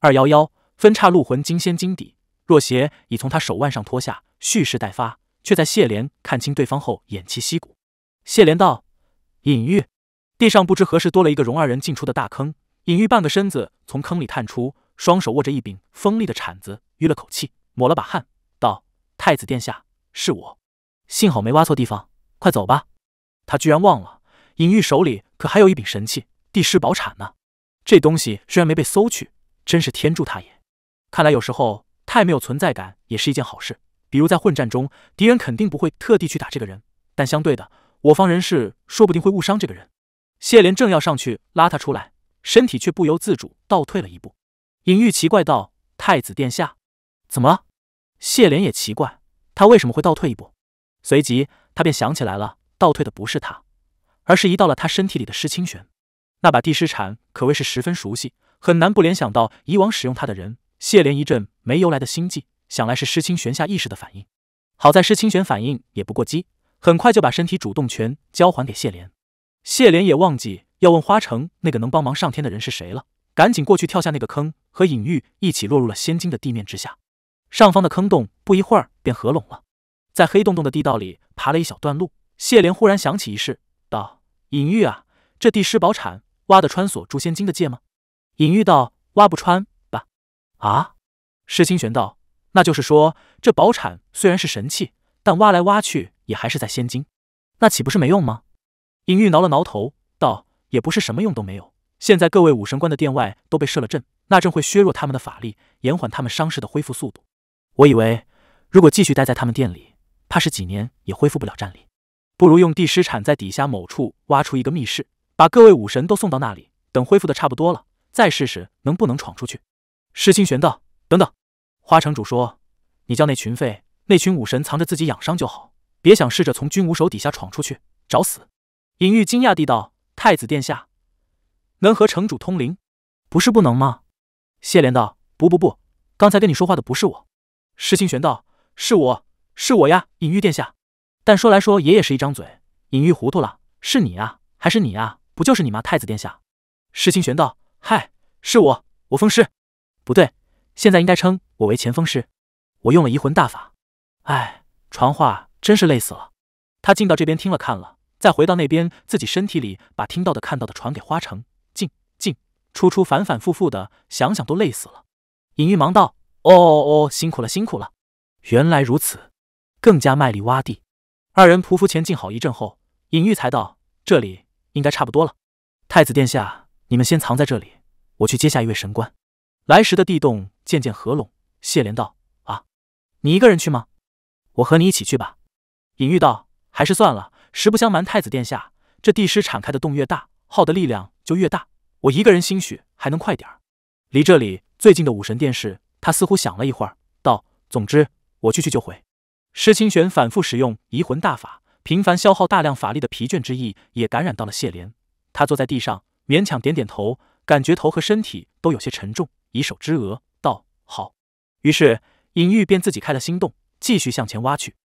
二幺幺分叉鹿魂金仙金底，若邪已从他手腕上脱下，蓄势待发，却在谢莲看清对方后偃旗息鼓。谢莲道：“隐喻。”地上不知何时多了一个容二人进出的大坑，隐喻半个身子从坑里探出，双手握着一柄锋利的铲子，吁了口气，抹了把汗，道：“太子殿下，是我，幸好没挖错地方，快走吧。”他居然忘了，隐喻手里可还有一柄神器地尸宝铲呢。这东西居然没被搜去，真是天助他也！看来有时候太没有存在感也是一件好事。比如在混战中，敌人肯定不会特地去打这个人，但相对的，我方人士说不定会误伤这个人。谢莲正要上去拉他出来，身体却不由自主倒退了一步。隐玉奇怪道：“太子殿下，怎么了？”谢莲也奇怪，他为什么会倒退一步？随即他便想起来了，倒退的不是他，而是移到了他身体里的施清玄。那把地尸铲可谓是十分熟悉，很难不联想到以往使用它的人。谢莲一阵没由来的心悸，想来是施清玄下意识的反应。好在施清玄反应也不过激，很快就把身体主动权交还给谢莲。谢莲也忘记要问花城那个能帮忙上天的人是谁了，赶紧过去跳下那个坑，和隐喻一起落入了仙境的地面之下。上方的坑洞不一会儿便合拢了，在黑洞洞的地道里爬了一小段路。谢莲忽然想起一事，道：“隐喻啊，这地尸宝铲挖的穿锁诛仙经的界吗？”隐喻道：“挖不穿吧？”啊？石清玄道：“那就是说，这宝铲虽然是神器，但挖来挖去也还是在仙经，那岂不是没用吗？”隐喻挠了挠头，道：“也不是什么用都没有。现在各位武神官的殿外都被设了阵，那阵会削弱他们的法力，延缓他们伤势的恢复速度。我以为，如果继续待在他们店里，怕是几年也恢复不了战力。不如用地师铲在底下某处挖出一个密室，把各位武神都送到那里，等恢复的差不多了，再试试能不能闯出去。”施清玄道：“等等，花城主说，你叫那群废、那群武神藏着自己养伤就好，别想试着从君武手底下闯出去，找死。”隐玉惊讶地道：“太子殿下，能和城主通灵，不是不能吗？”谢莲道：“不不不，刚才跟你说话的不是我。”施清玄道：“是我，是我呀，隐玉殿下。但说来说也也是一张嘴，隐玉糊涂了，是你啊，还是你啊？不就是你吗？太子殿下。”施清玄道：“嗨，是我，我风师。不对，现在应该称我为前风师。我用了移魂大法。哎，传话真是累死了。他进到这边听了看了。”再回到那边，自己身体里把听到的、看到的传给花城，进进出出，反反复复的，想想都累死了。隐玉忙道：“哦哦哦，辛苦了，辛苦了。原来如此。”更加卖力挖地。二人匍匐前进好一阵后，隐玉才道：“这里应该差不多了。太子殿下，你们先藏在这里，我去接下一位神官。”来时的地洞渐渐合拢。谢莲道：“啊，你一个人去吗？我和你一起去吧。”隐喻道：“还是算了。”实不相瞒，太子殿下，这地师敞开的洞越大，耗的力量就越大。我一个人兴许还能快点儿。离这里最近的武神殿是……他似乎想了一会儿，道：“总之，我去去就回。”施清玄反复使用移魂大法，频繁消耗大量法力的疲倦之意也感染到了谢莲。他坐在地上，勉强点点头，感觉头和身体都有些沉重，以手支额，道：“好。”于是隐玉便自己开了心洞，继续向前挖去。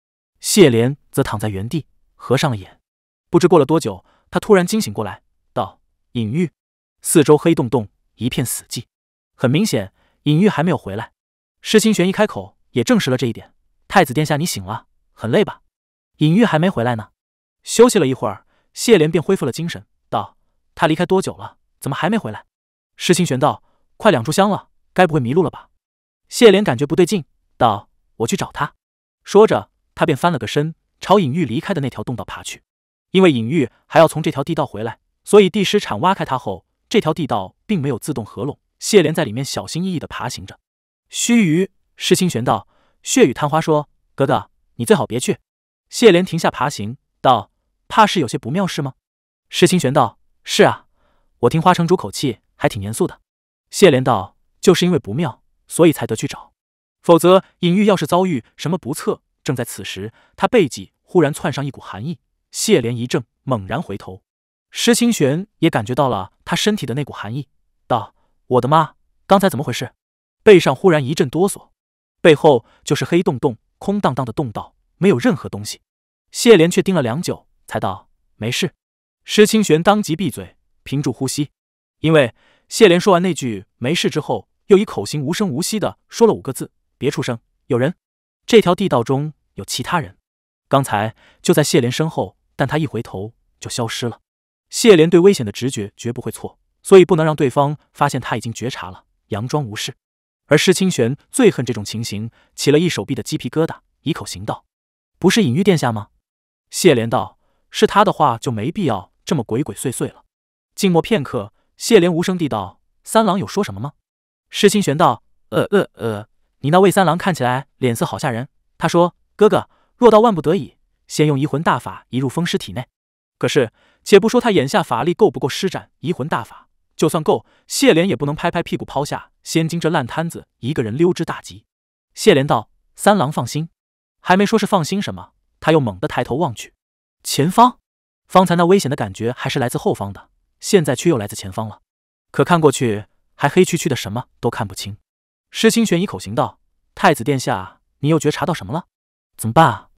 谢莲则躺在原地。合上了眼，不知过了多久，他突然惊醒过来，道：“隐玉，四周黑洞洞，一片死寂。很明显，隐玉还没有回来。”施清玄一开口，也证实了这一点。太子殿下，你醒了，很累吧？隐玉还没回来呢。休息了一会儿，谢莲便恢复了精神，道：“他离开多久了？怎么还没回来？”施清玄道：“快两炷香了，该不会迷路了吧？”谢莲感觉不对劲，道：“我去找他。”说着，他便翻了个身。朝隐喻离开的那条洞道爬去，因为隐喻还要从这条地道回来，所以地师铲挖开它后，这条地道并没有自动合拢。谢莲在里面小心翼翼地爬行着。须臾，施清玄道：“血雨探花说，哥哥，你最好别去。”谢莲停下爬行，道：“怕是有些不妙事吗？”施清玄道：“是啊，我听花城主口气还挺严肃的。”谢莲道：“就是因为不妙，所以才得去找，否则隐玉要是遭遇什么不测。”正在此时，他背脊忽然窜上一股寒意，谢莲一怔，猛然回头，石清玄也感觉到了他身体的那股寒意，道：“我的妈，刚才怎么回事？”背上忽然一阵哆嗦，背后就是黑洞洞，空荡荡的洞道，没有任何东西。谢莲却盯了良久，才道：“没事。”施清玄当即闭嘴，屏住呼吸，因为谢莲说完那句“没事”之后，又以口型无声无息的说了五个字：“别出声，有人。”这条地道中有其他人，刚才就在谢莲身后，但他一回头就消失了。谢莲对危险的直觉绝不会错，所以不能让对方发现他已经觉察了，佯装无事。而施清玄最恨这种情形，起了一手臂的鸡皮疙瘩，以口行道：“不是隐玉殿下吗？”谢莲道：“是他的话，就没必要这么鬼鬼祟祟了。”静默片刻，谢莲无声地道：“三郎有说什么吗？”施清玄道：“呃呃呃，你那魏三郎看起来脸色好吓人。他说：‘哥哥，若到万不得已，先用移魂大法移入风师体内。’可是，且不说他眼下法力够不够施展移魂大法，就算够，谢莲也不能拍拍屁股抛下仙金这烂摊子，一个人溜之大吉。”谢莲道：“三郎放心。”还没说是放心什么，他又猛地抬头望去，前方，方才那危险的感觉还是来自后方的。现在却又来自前方了，可看过去还黑黢黢的，什么都看不清。施清玄以口行道：“太子殿下，你又觉察到什么了？怎么办啊？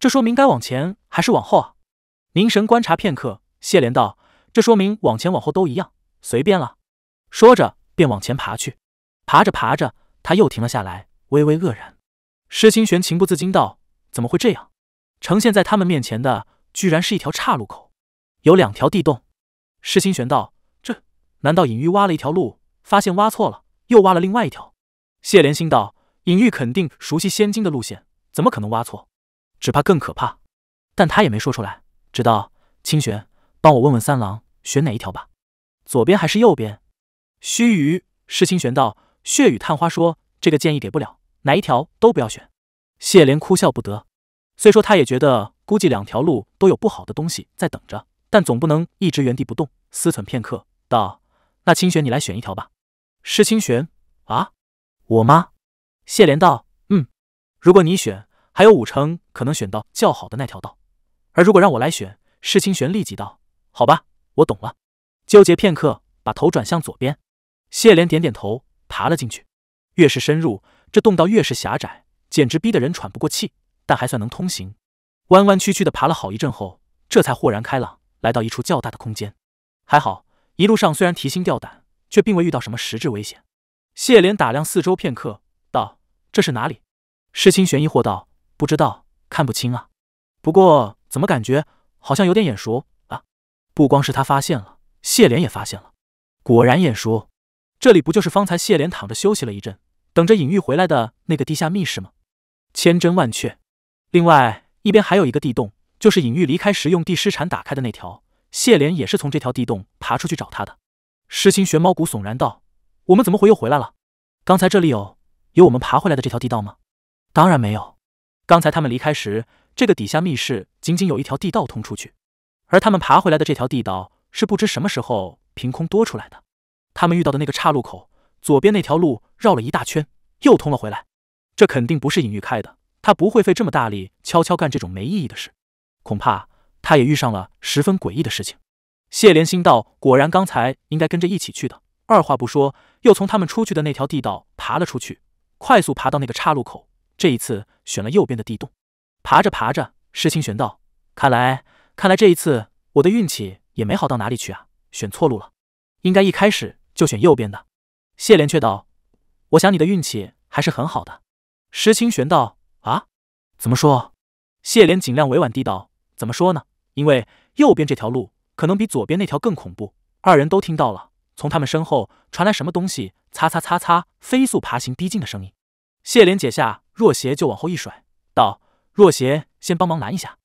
这说明该往前还是往后啊？”凝神观察片刻，谢莲道：“这说明往前往后都一样，随便了。”说着便往前爬去。爬着爬着，他又停了下来，微微愕然。施清玄情不自禁道：“怎么会这样？呈现在他们面前的，居然是一条岔路口，有两条地洞。”施清玄道：“这难道隐玉挖了一条路，发现挖错了，又挖了另外一条？”谢莲心道：“隐玉肯定熟悉仙经的路线，怎么可能挖错？只怕更可怕。”但他也没说出来，只道：“清玄，帮我问问三郎，选哪一条吧？左边还是右边？”须臾，施清玄道：“血雨探花说，这个建议给不了，哪一条都不要选。”谢莲哭笑不得，虽说他也觉得，估计两条路都有不好的东西在等着。但总不能一直原地不动。思忖片刻，道：“那清玄，你来选一条吧。”施清玄啊，我吗？谢莲道：“嗯，如果你选，还有五成可能选到较好的那条道；而如果让我来选，施清玄立即道：‘好吧，我懂了。’纠结片刻，把头转向左边。谢莲点点头，爬了进去。越是深入，这洞道越是狭窄，简直逼得人喘不过气，但还算能通行。弯弯曲曲的爬了好一阵后，这才豁然开朗。来到一处较大的空间，还好一路上虽然提心吊胆，却并未遇到什么实质危险。谢莲打量四周片刻，道：“这是哪里？”施清玄疑惑道：“不知道，看不清啊。不过怎么感觉好像有点眼熟啊？”不光是他发现了，谢莲也发现了，果然眼熟。这里不就是方才谢莲躺着休息了一阵，等着隐玉回来的那个地下密室吗？千真万确。另外一边还有一个地洞。就是隐玉离开时用地尸铲打开的那条，谢莲也是从这条地洞爬出去找他的。施清玄毛骨悚然道：“我们怎么会又回来了？刚才这里有有我们爬回来的这条地道吗？当然没有。刚才他们离开时，这个底下密室仅仅有一条地道通出去，而他们爬回来的这条地道是不知什么时候凭空多出来的。他们遇到的那个岔路口，左边那条路绕了一大圈，又通了回来。这肯定不是隐玉开的，他不会费这么大力悄悄干这种没意义的事。”恐怕他也遇上了十分诡异的事情。谢莲心道：“果然，刚才应该跟着一起去的。”二话不说，又从他们出去的那条地道爬了出去，快速爬到那个岔路口。这一次选了右边的地洞。爬着爬着，石清玄道：“看来，看来这一次我的运气也没好到哪里去啊！选错路了，应该一开始就选右边的。”谢莲却道：“我想你的运气还是很好的。”石清玄道：“啊？怎么说？”谢莲尽量委婉地道。怎么说呢？因为右边这条路可能比左边那条更恐怖。二人都听到了，从他们身后传来什么东西擦擦擦擦飞速爬行逼近的声音。谢莲解下若邪就往后一甩，道：“若邪，先帮忙拦一下。”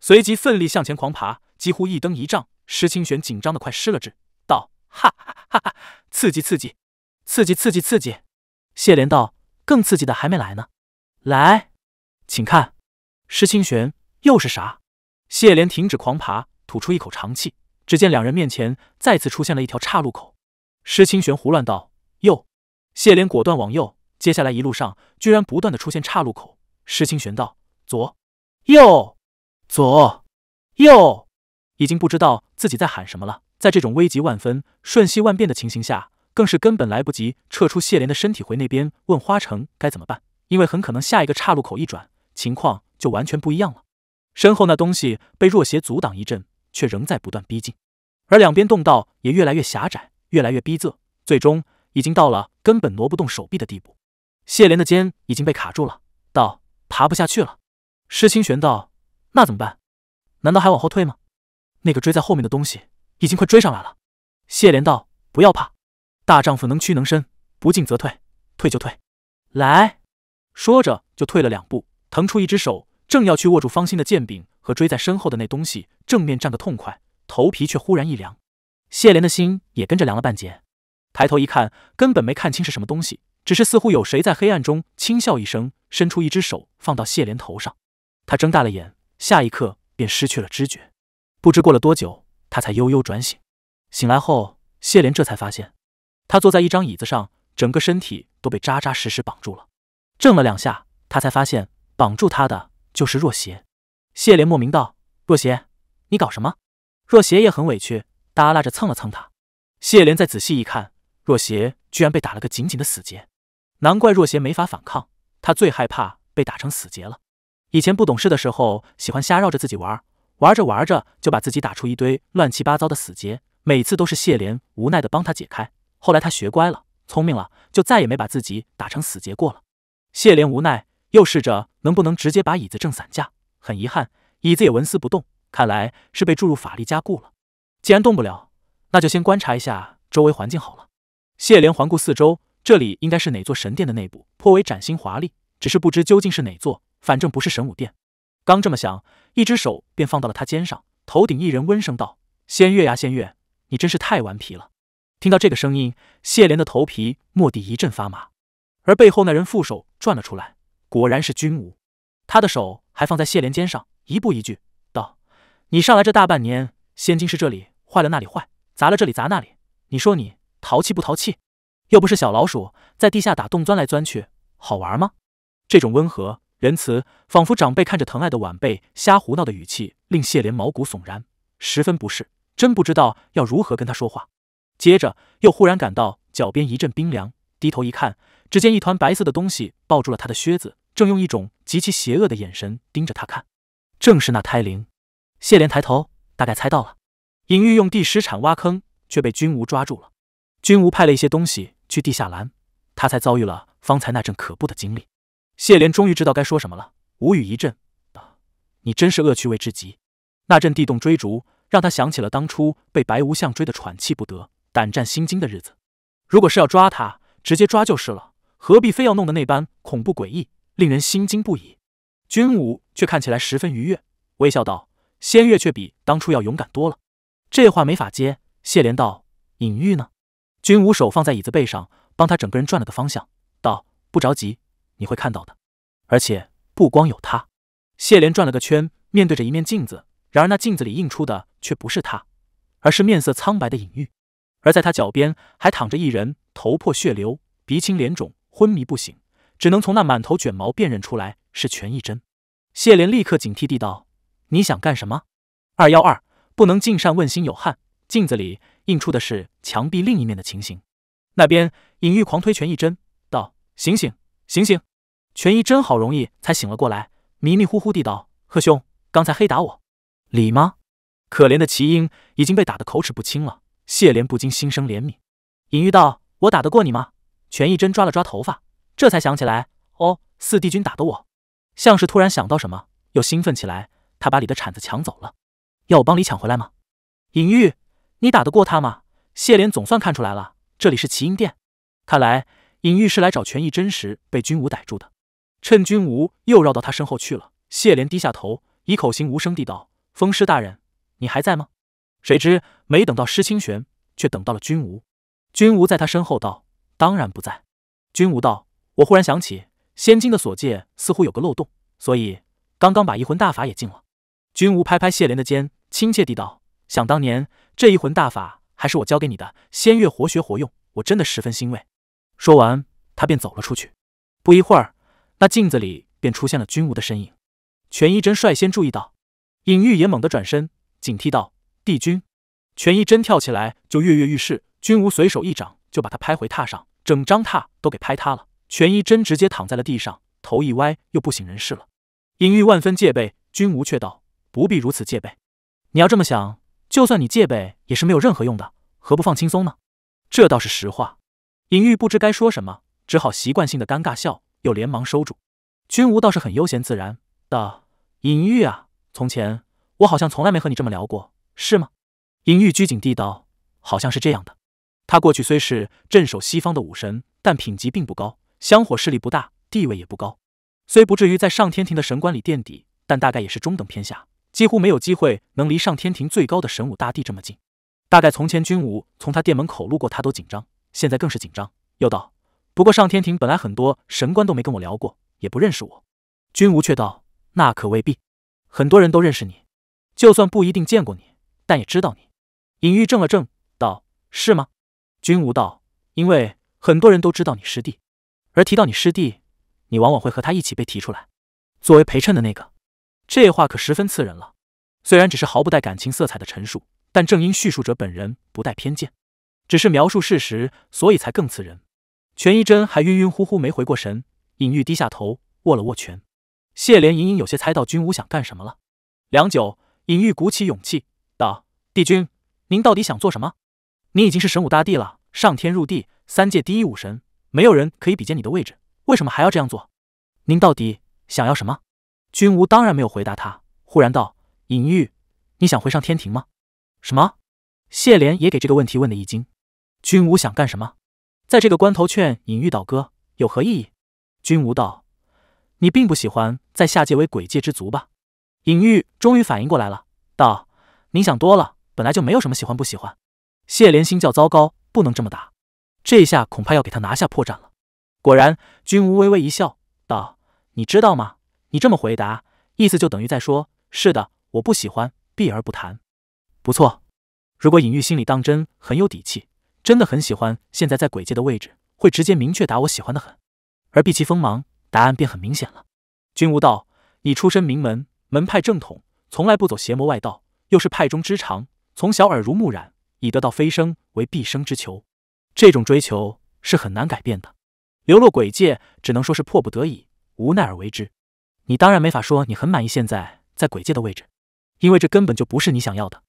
随即奋力向前狂爬，几乎一蹬一丈。施清玄紧张的快失了智，道：“哈哈哈哈！刺激刺激，刺激刺激刺激！”谢莲道：“更刺激的还没来呢，来，请看。”施清玄又是啥？谢莲停止狂爬，吐出一口长气。只见两人面前再次出现了一条岔路口。施清玄胡乱道：“右。”谢莲果断往右。接下来一路上居然不断的出现岔路口。施清玄道：“左，右，左，右。”已经不知道自己在喊什么了。在这种危急万分、瞬息万变的情形下，更是根本来不及撤出谢莲的身体回那边问花城该怎么办，因为很可能下一个岔路口一转，情况就完全不一样了。身后那东西被若邪阻挡一阵，却仍在不断逼近，而两边洞道也越来越狭窄，越来越逼仄，最终已经到了根本挪不动手臂的地步。谢莲的肩已经被卡住了，道：“爬不下去了。”施清玄道：“那怎么办？难道还往后退吗？那个追在后面的东西已经快追上来了。”谢莲道：“不要怕，大丈夫能屈能伸，不进则退，退就退。来。”说着就退了两步，腾出一只手，正要去握住方心的剑柄和追在身后的那东西正面战个痛快，头皮却忽然一凉，谢莲的心也跟着凉了半截。抬头一看，根本没看清是什么东西，只是似乎有谁在黑暗中轻笑一声，伸出一只手放到谢莲头上。他睁大了眼，下一刻便失去了知觉。不知过了多久，他才悠悠转醒。醒来后，谢莲这才发现，他坐在一张椅子上，整个身体都被扎扎实实绑住了。怔了两下，他才发现绑住他的就是若邪。谢莲莫名道：“若邪，你搞什么？”若邪也很委屈，耷拉着蹭了蹭他。谢莲再仔细一看。若邪居然被打了个紧紧的死结，难怪若邪没法反抗。他最害怕被打成死结了。以前不懂事的时候，喜欢瞎绕着自己玩，玩着玩着就把自己打出一堆乱七八糟的死结，每次都是谢莲无奈的帮他解开。后来他学乖了，聪明了，就再也没把自己打成死结过了。谢莲无奈，又试着能不能直接把椅子正散架，很遗憾，椅子也纹丝不动，看来是被注入法力加固了。既然动不了，那就先观察一下周围环境好了。谢莲环顾四周，这里应该是哪座神殿的内部，颇为崭新华丽。只是不知究竟是哪座，反正不是神武殿。刚这么想，一只手便放到了他肩上，头顶一人温声道：“仙月呀，仙月，你真是太顽皮了。”听到这个声音，谢莲的头皮蓦地一阵发麻，而背后那人负手转了出来，果然是君武。他的手还放在谢莲肩上，一步一句道：“你上来这大半年，仙金是这里坏了那里坏，砸了这里砸那里，你说你？”淘气不淘气？又不是小老鼠，在地下打洞钻来钻去，好玩吗？这种温和仁慈，仿佛长辈看着疼爱的晚辈瞎胡闹的语气，令谢莲毛骨悚然，十分不适，真不知道要如何跟他说话。接着又忽然感到脚边一阵冰凉，低头一看，只见一团白色的东西抱住了他的靴子，正用一种极其邪恶的眼神盯着他看，正是那胎灵。谢莲抬头，大概猜到了，隐喻用地石铲挖坑，却被君无抓住了。君无派了一些东西去地下拦，他才遭遇了方才那阵可怖的经历。谢莲终于知道该说什么了，无语一阵啊：“你真是恶趣味之极。”那阵地洞追逐，让他想起了当初被白无相追得喘气不得、胆战心惊的日子。如果是要抓他，直接抓就是了，何必非要弄得那般恐怖诡异，令人心惊不已？君武却看起来十分愉悦，微笑道：“仙月却比当初要勇敢多了。”这话没法接。谢莲道：“隐喻呢？”君武手放在椅子背上，帮他整个人转了个方向，道：“不着急，你会看到的。而且不光有他。”谢莲转了个圈，面对着一面镜子，然而那镜子里映出的却不是他，而是面色苍白的隐喻。而在他脚边还躺着一人，头破血流，鼻青脸肿，昏迷不醒，只能从那满头卷毛辨认出来是全一真。谢莲立刻警惕地道：“你想干什么？”二幺二不能尽善问心有憾。镜子里。映出的是墙壁另一面的情形，那边隐喻狂推全一真道：“醒醒，醒醒！”全一真好容易才醒了过来，迷迷糊糊地道：“贺兄，刚才黑打我，理吗？”可怜的齐英已经被打得口齿不清了，谢莲不禁心生怜悯。隐喻道：“我打得过你吗？”全一真抓了抓头发，这才想起来：“哦，四弟君打的我。”像是突然想到什么，又兴奋起来。他把李的铲子抢走了，要我帮李抢回来吗？隐玉。你打得过他吗？谢莲总算看出来了，这里是奇英殿，看来隐玉是来找权义真时被君无逮住的。趁君无又绕到他身后去了，谢莲低下头，以口型无声地道：“风师大人，你还在吗？”谁知没等到施清玄，却等到了君无。君无在他身后道：“当然不在。”君无道：“我忽然想起，仙金的锁戒似乎有个漏洞，所以刚刚把移魂大法也禁了。”君无拍拍谢莲的肩，亲切地道。想当年，这一魂大法还是我教给你的，仙月活学活用，我真的十分欣慰。说完，他便走了出去。不一会儿，那镜子里便出现了君无的身影。权一真率先注意到，尹玉也猛地转身，警惕道：“帝君！”权一真跳起来就跃跃欲试，君无随手一掌就把他拍回榻上，整张榻都给拍塌了。全一真直接躺在了地上，头一歪，又不省人事了。尹玉万分戒备，君无却道：“不必如此戒备，你要这么想。”就算你戒备也是没有任何用的，何不放轻松呢？这倒是实话。尹玉不知该说什么，只好习惯性的尴尬笑，又连忙收住。君无倒是很悠闲自然道：“尹玉啊，从前我好像从来没和你这么聊过，是吗？”尹玉拘谨地道：“好像是这样的。他过去虽是镇守西方的武神，但品级并不高，香火势力不大，地位也不高。虽不至于在上天庭的神官里垫底，但大概也是中等偏下，几乎没有机会能离上天庭最高的神武大帝这么近。大概从前君武从他店门口路过，他都紧张，现在更是紧张。又道：不过上天庭本来很多神官都没跟我聊过。”也不认识我，君无却道：“那可未必，很多人都认识你，就算不一定见过你，但也知道你。”尹玉怔了怔，道：“是吗？”君无道：“因为很多人都知道你师弟，而提到你师弟，你往往会和他一起被提出来，作为陪衬的那个。这话可十分刺人了。虽然只是毫不带感情色彩的陈述，但正因叙述者本人不带偏见，只是描述事实，所以才更刺人。”全一真还晕晕乎乎，没回过神。尹玉低下头，握了握拳。谢莲隐隐有些猜到君武想干什么了。良久，尹玉鼓起勇气道：“帝君，您到底想做什么？你已经是神武大帝了，上天入地，三界第一武神，没有人可以比肩你的位置，为什么还要这样做？您到底想要什么？”君无当然没有回答他，忽然道：“尹玉，你想回上天庭吗？”什么？谢莲也给这个问题问的一惊。君无想干什么？在这个关头劝尹玉倒戈，有何意义？君无道，你并不喜欢在下界为鬼界之族吧？尹玉终于反应过来了，道：“您想多了，本来就没有什么喜欢不喜欢。”谢莲心叫糟糕，不能这么打，这一下恐怕要给他拿下破绽了。果然，君无微微一笑，道：“你知道吗？你这么回答，意思就等于在说：是的，我不喜欢，避而不谈。不错。如果尹玉心里当真很有底气，真的很喜欢现在在鬼界的位置，会直接明确答我喜欢的很。”而避其锋芒，答案便很明显了。君无道，你出身名门，门派正统，从来不走邪魔外道，又是派中之长，从小耳濡目染，以得到飞升为毕生之求。这种追求是很难改变的。流落鬼界，只能说是迫不得已，无奈而为之。你当然没法说你很满意现在在鬼界的位置，因为这根本就不是你想要的。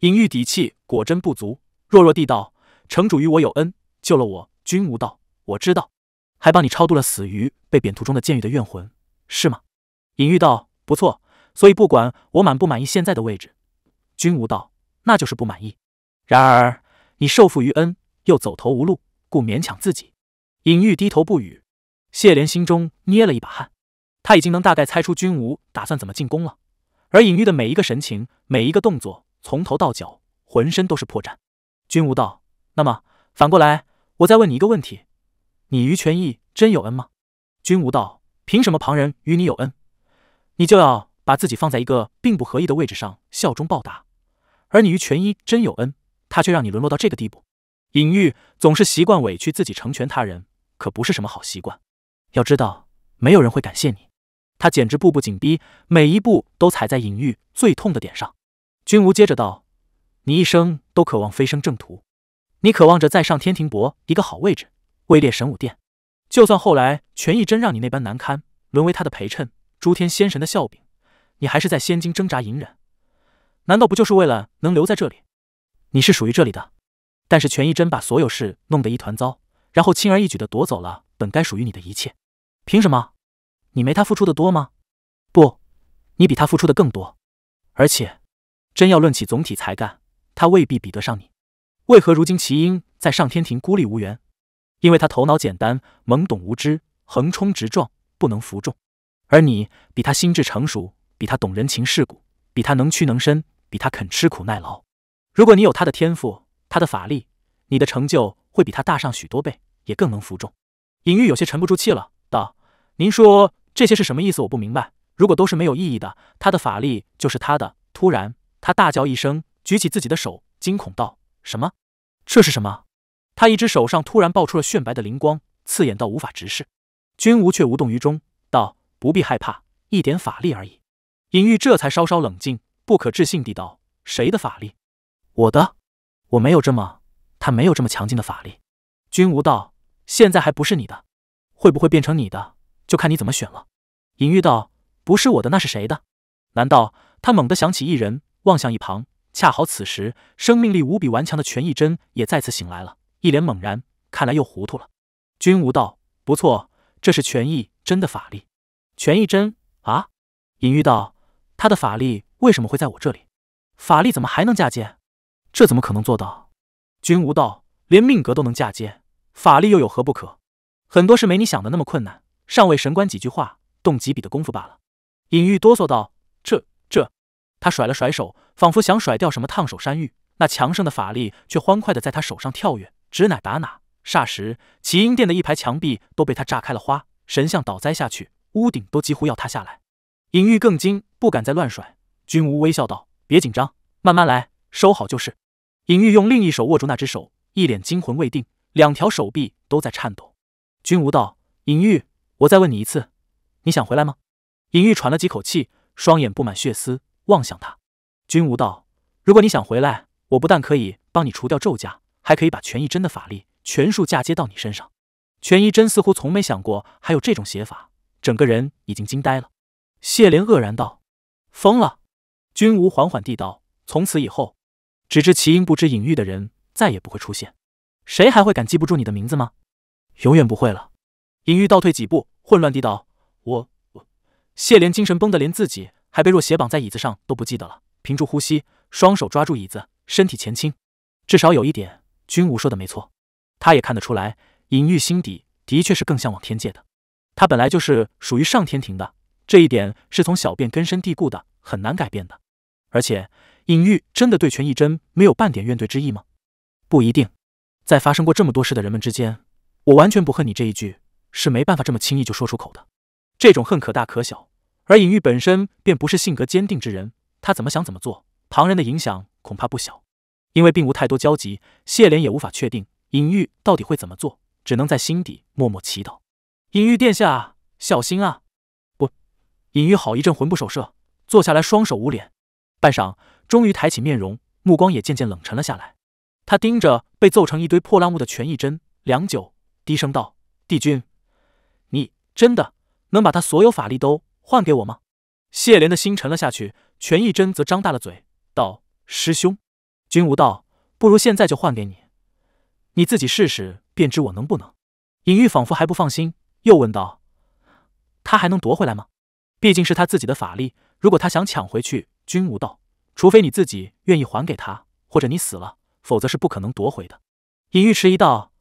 隐喻底气果真不足，弱弱地道：“城主与我有恩，救了我。”君无道：“我知道。”还帮你超度了死于被贬途中的剑狱的怨魂，是吗？隐喻道：“不错，所以不管我满不满意现在的位置。”君无道：“那就是不满意。然而你受负于恩，又走投无路，故勉强自己。”隐玉低头不语。谢莲心中捏了一把汗，他已经能大概猜出君无打算怎么进攻了。而隐玉的每一个神情，每一个动作，从头到脚，浑身都是破绽。君无道：“那么反过来，我再问你一个问题。”你于权益真有恩吗？君无道，凭什么旁人与你有恩，你就要把自己放在一个并不合意的位置上效忠报答？而你于权益真有恩，他却让你沦落到这个地步。隐喻总是习惯委屈自己成全他人，可不是什么好习惯。要知道，没有人会感谢你。他简直步步紧逼，每一步都踩在隐喻最痛的点上。君无接着道：“你一生都渴望飞升正途，你渴望着再上天庭博一个好位置。”位列神武殿，就算后来权益真让你那般难堪，沦为他的陪衬，诸天仙神的笑柄，你还是在仙境挣扎隐忍，难道不就是为了能留在这里？你是属于这里的，但是权一真把所有事弄得一团糟，然后轻而易举的夺走了本该属于你的一切，凭什么？你没他付出的多吗？不，你比他付出的更多，而且真要论起总体才干，他未必比得上你。为何如今齐英在上天庭孤立无援？因为他头脑简单、懵懂无知、横冲直撞，不能服众；而你比他心智成熟，比他懂人情世故，比他能屈能伸，比他肯吃苦耐劳。如果你有他的天赋、他的法力，你的成就会比他大上许多倍，也更能服众。隐玉有些沉不住气了，道：“您说这些是什么意思？我不明白。如果都是没有意义的，他的法力就是他的。”突然，他大叫一声，举起自己的手，惊恐道：“什么？这是什么？”他一只手上突然爆出了炫白的灵光，刺眼到无法直视。君无却无动于衷，道：“不必害怕，一点法力而已。”尹玉这才稍稍冷静，不可置信地道：“谁的法力？我的？我没有这么……他没有这么强劲的法力。”君无道：“现在还不是你的，会不会变成你的，就看你怎么选了。”尹玉道：“不是我的，那是谁的？难道……”他猛地想起一人，望向一旁，恰好此时，生命力无比顽强的权义真也再次醒来了。一脸猛然，看来又糊涂了。君无道：“不错，这是权义真的法力。”权义真啊！隐喻道：“他的法力为什么会在我这里？法力怎么还能嫁接？这怎么可能做到？”君无道：“连命格都能嫁接，法力又有何不可？很多事没你想的那么困难，上位神官几句话，动几笔的功夫罢了。”隐玉哆嗦道：“这这……”他甩了甩手，仿佛想甩掉什么烫手山芋，那强盛的法力却欢快的在他手上跳跃，指哪打哪。霎时，齐英殿的一排墙壁都被他炸开了花，神像倒栽下去，屋顶都几乎要塌下来。隐玉更惊，不敢再乱甩。君无微笑道：“别紧张，慢慢来，收好就是。”隐玉用另一手握住那只手，一脸惊魂未定，两条手臂都在颤抖。君无道：“隐玉，我再问你一次，你想回来吗？”隐玉喘了几口气，双眼布满血丝，望向他。君无道：“如果你想回来，我不但可以帮你除掉咒架，还可以把权益真的法力。”全数嫁接到你身上，权一真似乎从没想过还有这种写法，整个人已经惊呆了。谢莲愕然道：“疯了！”君无缓缓地道：“从此以后，只知其因不知隐喻的人再也不会出现。谁还会敢记不住你的名字吗？永远不会了。”隐喻倒退几步，混乱地道：“我……我……”谢莲精神崩得连自己还被若邪绑在椅子上都不记得了，屏住呼吸，双手抓住椅子，身体前倾。至少有一点，君无说的没错。他也看得出来，隐喻心底的确是更向往天界的。他本来就是属于上天庭的，这一点是从小便根深蒂固的，很难改变的。而且，隐喻真的对权义真没有半点怨怼之意吗？不一定。在发生过这么多事的人们之间，我完全不恨你这一句是没办法这么轻易就说出口的。这种恨可大可小，而隐喻本身便不是性格坚定之人，他怎么想怎么做，旁人的影响恐怕不小。因为并无太多交集，谢莲也无法确定。隐喻到底会怎么做？只能在心底默默祈祷。隐喻殿下，小心啊！不，隐喻好一阵魂不守舍，坐下来，双手捂脸，半晌，终于抬起面容，目光也渐渐冷沉了下来。他盯着被揍成一堆破烂物的权义真，良久，低声道：“帝君，你真的能把他所有法力都换给我吗？”谢莲的心沉了下去，权义真则张大了嘴道：“师兄，君无道，不如现在就换给你。”你自己试试，便知我能不能。隐玉仿佛还不放心，又问道：“他还能夺回来吗？毕竟是他自己的法力，如果他想抢回去，君无道，除非你自己愿意还给他，或者你死了，否则是不可能夺回的。”尹玉迟疑道：“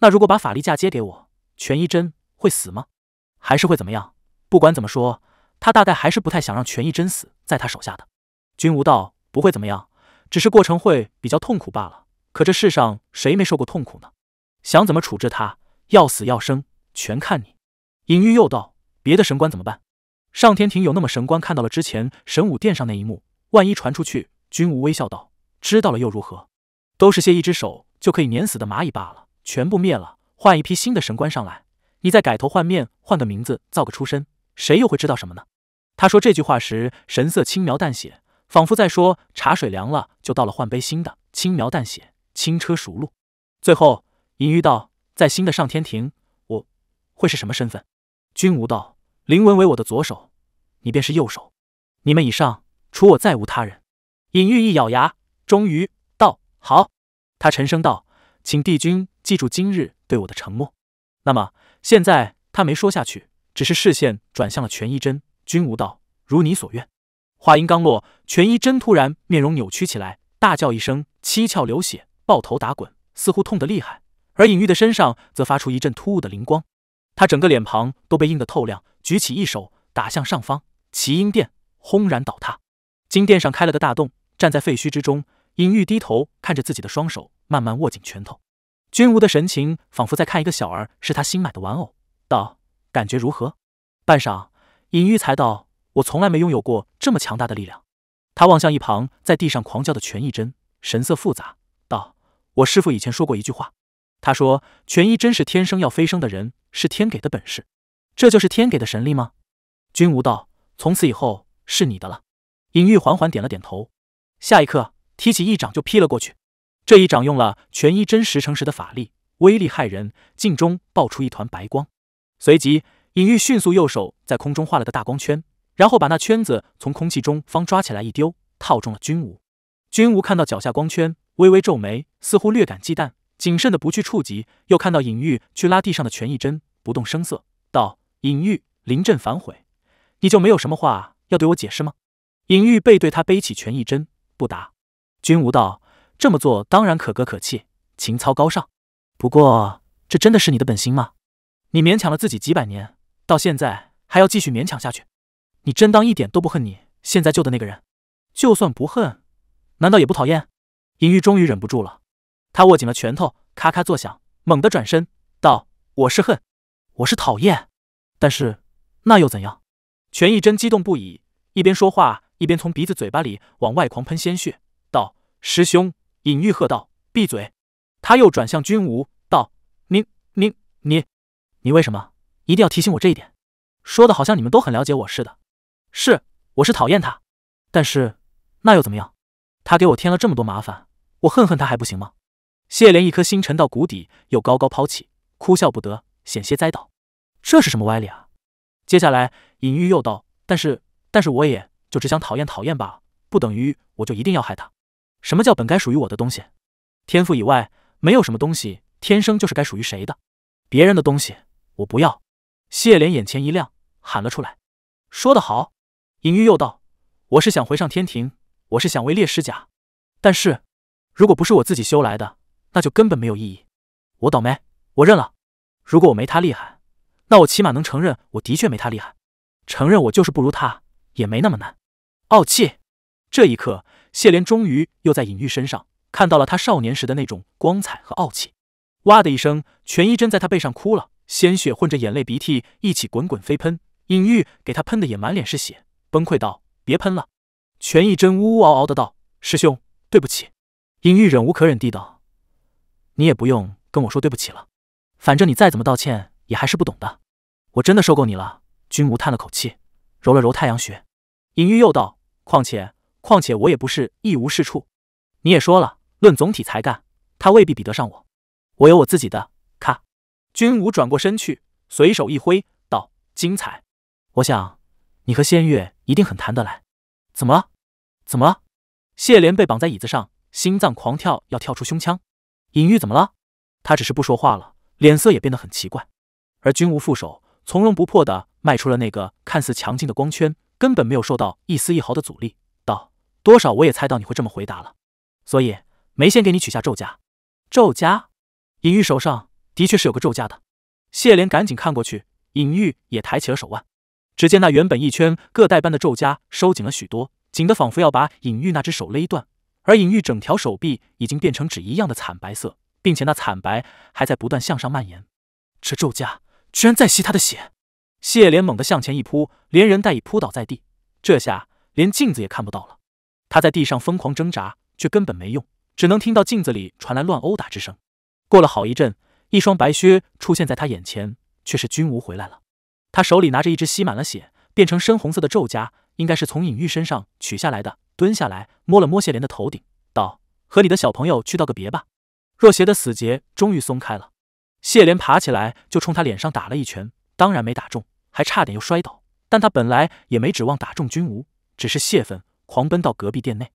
那如果把法力嫁接给我，权一真会死吗？还是会怎么样？不管怎么说，他大概还是不太想让权一真死在他手下的。”君无道：“不会怎么样，只是过程会比较痛苦罢了。”可这世上谁没受过痛苦呢？想怎么处置他，要死要生，全看你。隐玉又道：“别的神官怎么办？上天庭有那么神官看到了之前神武殿上那一幕，万一传出去？”君无微笑道：“知道了又如何？都是些一只手就可以碾死的蚂蚁罢了。全部灭了，换一批新的神官上来，你再改头换面，换个名字，造个出身，谁又会知道什么呢？”他说这句话时，神色轻描淡写，仿佛在说：“茶水凉了，就倒了，换杯新的。”轻描淡写。轻车熟路，最后隐喻道：“在新的上天庭，我会是什么身份？”君无道：“灵文为我的左手，你便是右手。你们以上，除我再无他人。”隐玉一咬牙，终于道：“好。”他沉声道：“请帝君记住今日对我的承诺。”那么现在他没说下去，只是视线转向了全一真。君无道：“如你所愿。”话音刚落，全一真突然面容扭曲起来，大叫一声，七窍流血。抱头打滚，似乎痛得厉害，而隐玉的身上则发出一阵突兀的灵光，他整个脸庞都被映得透亮，举起一手打向上方，齐阴殿轰然倒塌，金殿上开了个大洞，站在废墟之中，隐玉低头看着自己的双手，慢慢握紧拳头，君无的神情仿佛在看一个小儿是他新买的玩偶，道：“感觉如何？”半晌，隐玉才道：“我从来没拥有过这么强大的力量。”他望向一旁在地上狂叫的权一真，神色复杂，道。我师父以前说过一句话，他说：“权一真是天生要飞升的人，是天给的本事，这就是天给的神力吗？”君无道，从此以后是你的了。隐玉缓缓点了点头，下一刻提起一掌就劈了过去。这一掌用了全一真十成十的法力，威力骇人，镜中爆出一团白光。随即，隐玉迅速右手在空中画了个大光圈，然后把那圈子从空气中方抓起来一丢，套中了君无。君无看到脚下光圈。微微皱眉，似乎略感忌惮，谨慎的不去触及，又看到尹玉去拉地上的权一真，不动声色道：“尹玉，临阵反悔，你就没有什么话要对我解释吗？”尹玉背对他背起权益针，不答。君无道：“这么做当然可歌可泣，情操高尚。不过，这真的是你的本心吗？你勉强了自己几百年，到现在还要继续勉强下去？你真当一点都不恨你现在救的那个人？就算不恨，难道也不讨厌？”尹玉终于忍不住了，他握紧了拳头，咔咔作响，猛地转身道：“我是恨，我是讨厌，但是那又怎样？”权益真激动不已，一边说话一边从鼻子、嘴巴里往外狂喷鲜血，道：“师兄！”尹玉喝道：“闭嘴！”他又转向君无道：“你、你、你、你为什么一定要提醒我这一点？说的好像你们都很了解我似的。是，我是讨厌他，但是那又怎么样？他给我添了这么多麻烦。”我恨恨他还不行吗？谢莲一颗心沉到谷底，又高高抛起，哭笑不得，险些栽倒。这是什么歪理啊？接下来，隐玉又道：“但是，但是我也就只想讨厌讨厌罢了，不等于我就一定要害他。什么叫本该属于我的东西？天赋以外，没有什么东西天生就是该属于谁的。别人的东西，我不要。”谢莲眼前一亮，喊了出来：“说得好！”隐喻又道：“我是想回上天庭，我是想为烈士甲，但是……”如果不是我自己修来的，那就根本没有意义。我倒霉，我认了。如果我没他厉害，那我起码能承认我的确没他厉害。承认我就是不如他，也没那么难。傲气。这一刻，谢莲终于又在隐玉身上看到了他少年时的那种光彩和傲气。哇的一声，全一针在他背上哭了，鲜血混着眼泪鼻涕一起滚滚飞喷。隐玉给他喷的也满脸是血，崩溃道：“别喷了。”全一针呜呜嗷嗷的道：“师兄，对不起。”尹玉忍无可忍地道：“你也不用跟我说对不起了，反正你再怎么道歉也还是不懂的。我真的受够你了。”君无叹了口气，揉了揉太阳穴。尹玉又道：“况且，况且我也不是一无是处。你也说了，论总体才干，他未必比得上我。我有我自己的。”咔，君无转过身去，随手一挥，道：“精彩！我想你和仙月一定很谈得来。怎么了？怎么了？”谢莲被绑在椅子上。心脏狂跳，要跳出胸腔。尹玉怎么了？他只是不说话了，脸色也变得很奇怪。而君无副手从容不迫地迈出了那个看似强劲的光圈，根本没有受到一丝一毫的阻力。道：“多少我也猜到你会这么回答了，所以没先给你取下咒枷。”咒枷？尹玉手上的确是有个咒枷的。谢莲赶紧看过去，尹玉也抬起了手腕，只见那原本一圈各带般的咒枷收紧了许多，紧得仿佛要把尹玉那只手勒断。而尹玉整条手臂已经变成纸一样的惨白色，并且那惨白还在不断向上蔓延。这咒枷居然在吸他的血！谢莲猛地向前一扑，连人带已扑倒在地。这下连镜子也看不到了。他在地上疯狂挣扎，却根本没用，只能听到镜子里传来乱殴打之声。过了好一阵，一双白靴出现在他眼前，却是君无回来了。他手里拿着一只吸满了血、变成深红色的咒枷，应该是从尹玉身上取下来的。蹲下来摸了摸谢莲的头顶，道：“和你的小朋友去道个别吧。”若邪的死结终于松开了，谢莲爬起来就冲他脸上打了一拳，当然没打中，还差点又摔倒。但他本来也没指望打中君无，只是泄愤，狂奔到隔壁店内。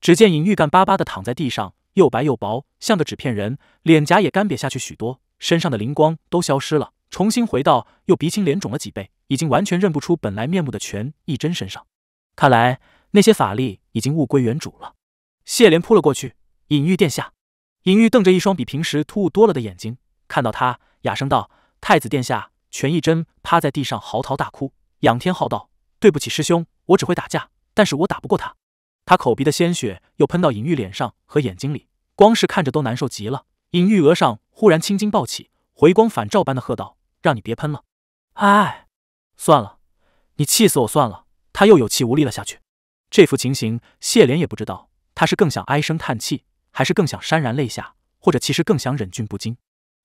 只见尹玉干巴巴的躺在地上，又白又薄，像个纸片人，脸颊也干瘪下去许多，身上的灵光都消失了，重新回到又鼻青脸肿了几倍，已经完全认不出本来面目的全一真身上。看来。那些法力已经物归原主了。谢莲扑了过去，隐玉殿下。隐玉瞪着一双比平时突兀多了的眼睛，看到他，哑声道：“太子殿下。”全一真趴在地上嚎啕大哭。仰天号道：“对不起，师兄，我只会打架，但是我打不过他。”他口鼻的鲜血又喷到尹玉脸上和眼睛里，光是看着都难受极了。尹玉额上忽然青筋暴起，回光返照般的喝道：“让你别喷了！”哎，算了，你气死我算了。他又有气无力了下去。这副情形，谢莲也不知道，他是更想唉声叹气，还是更想潸然泪下，或者其实更想忍俊不禁。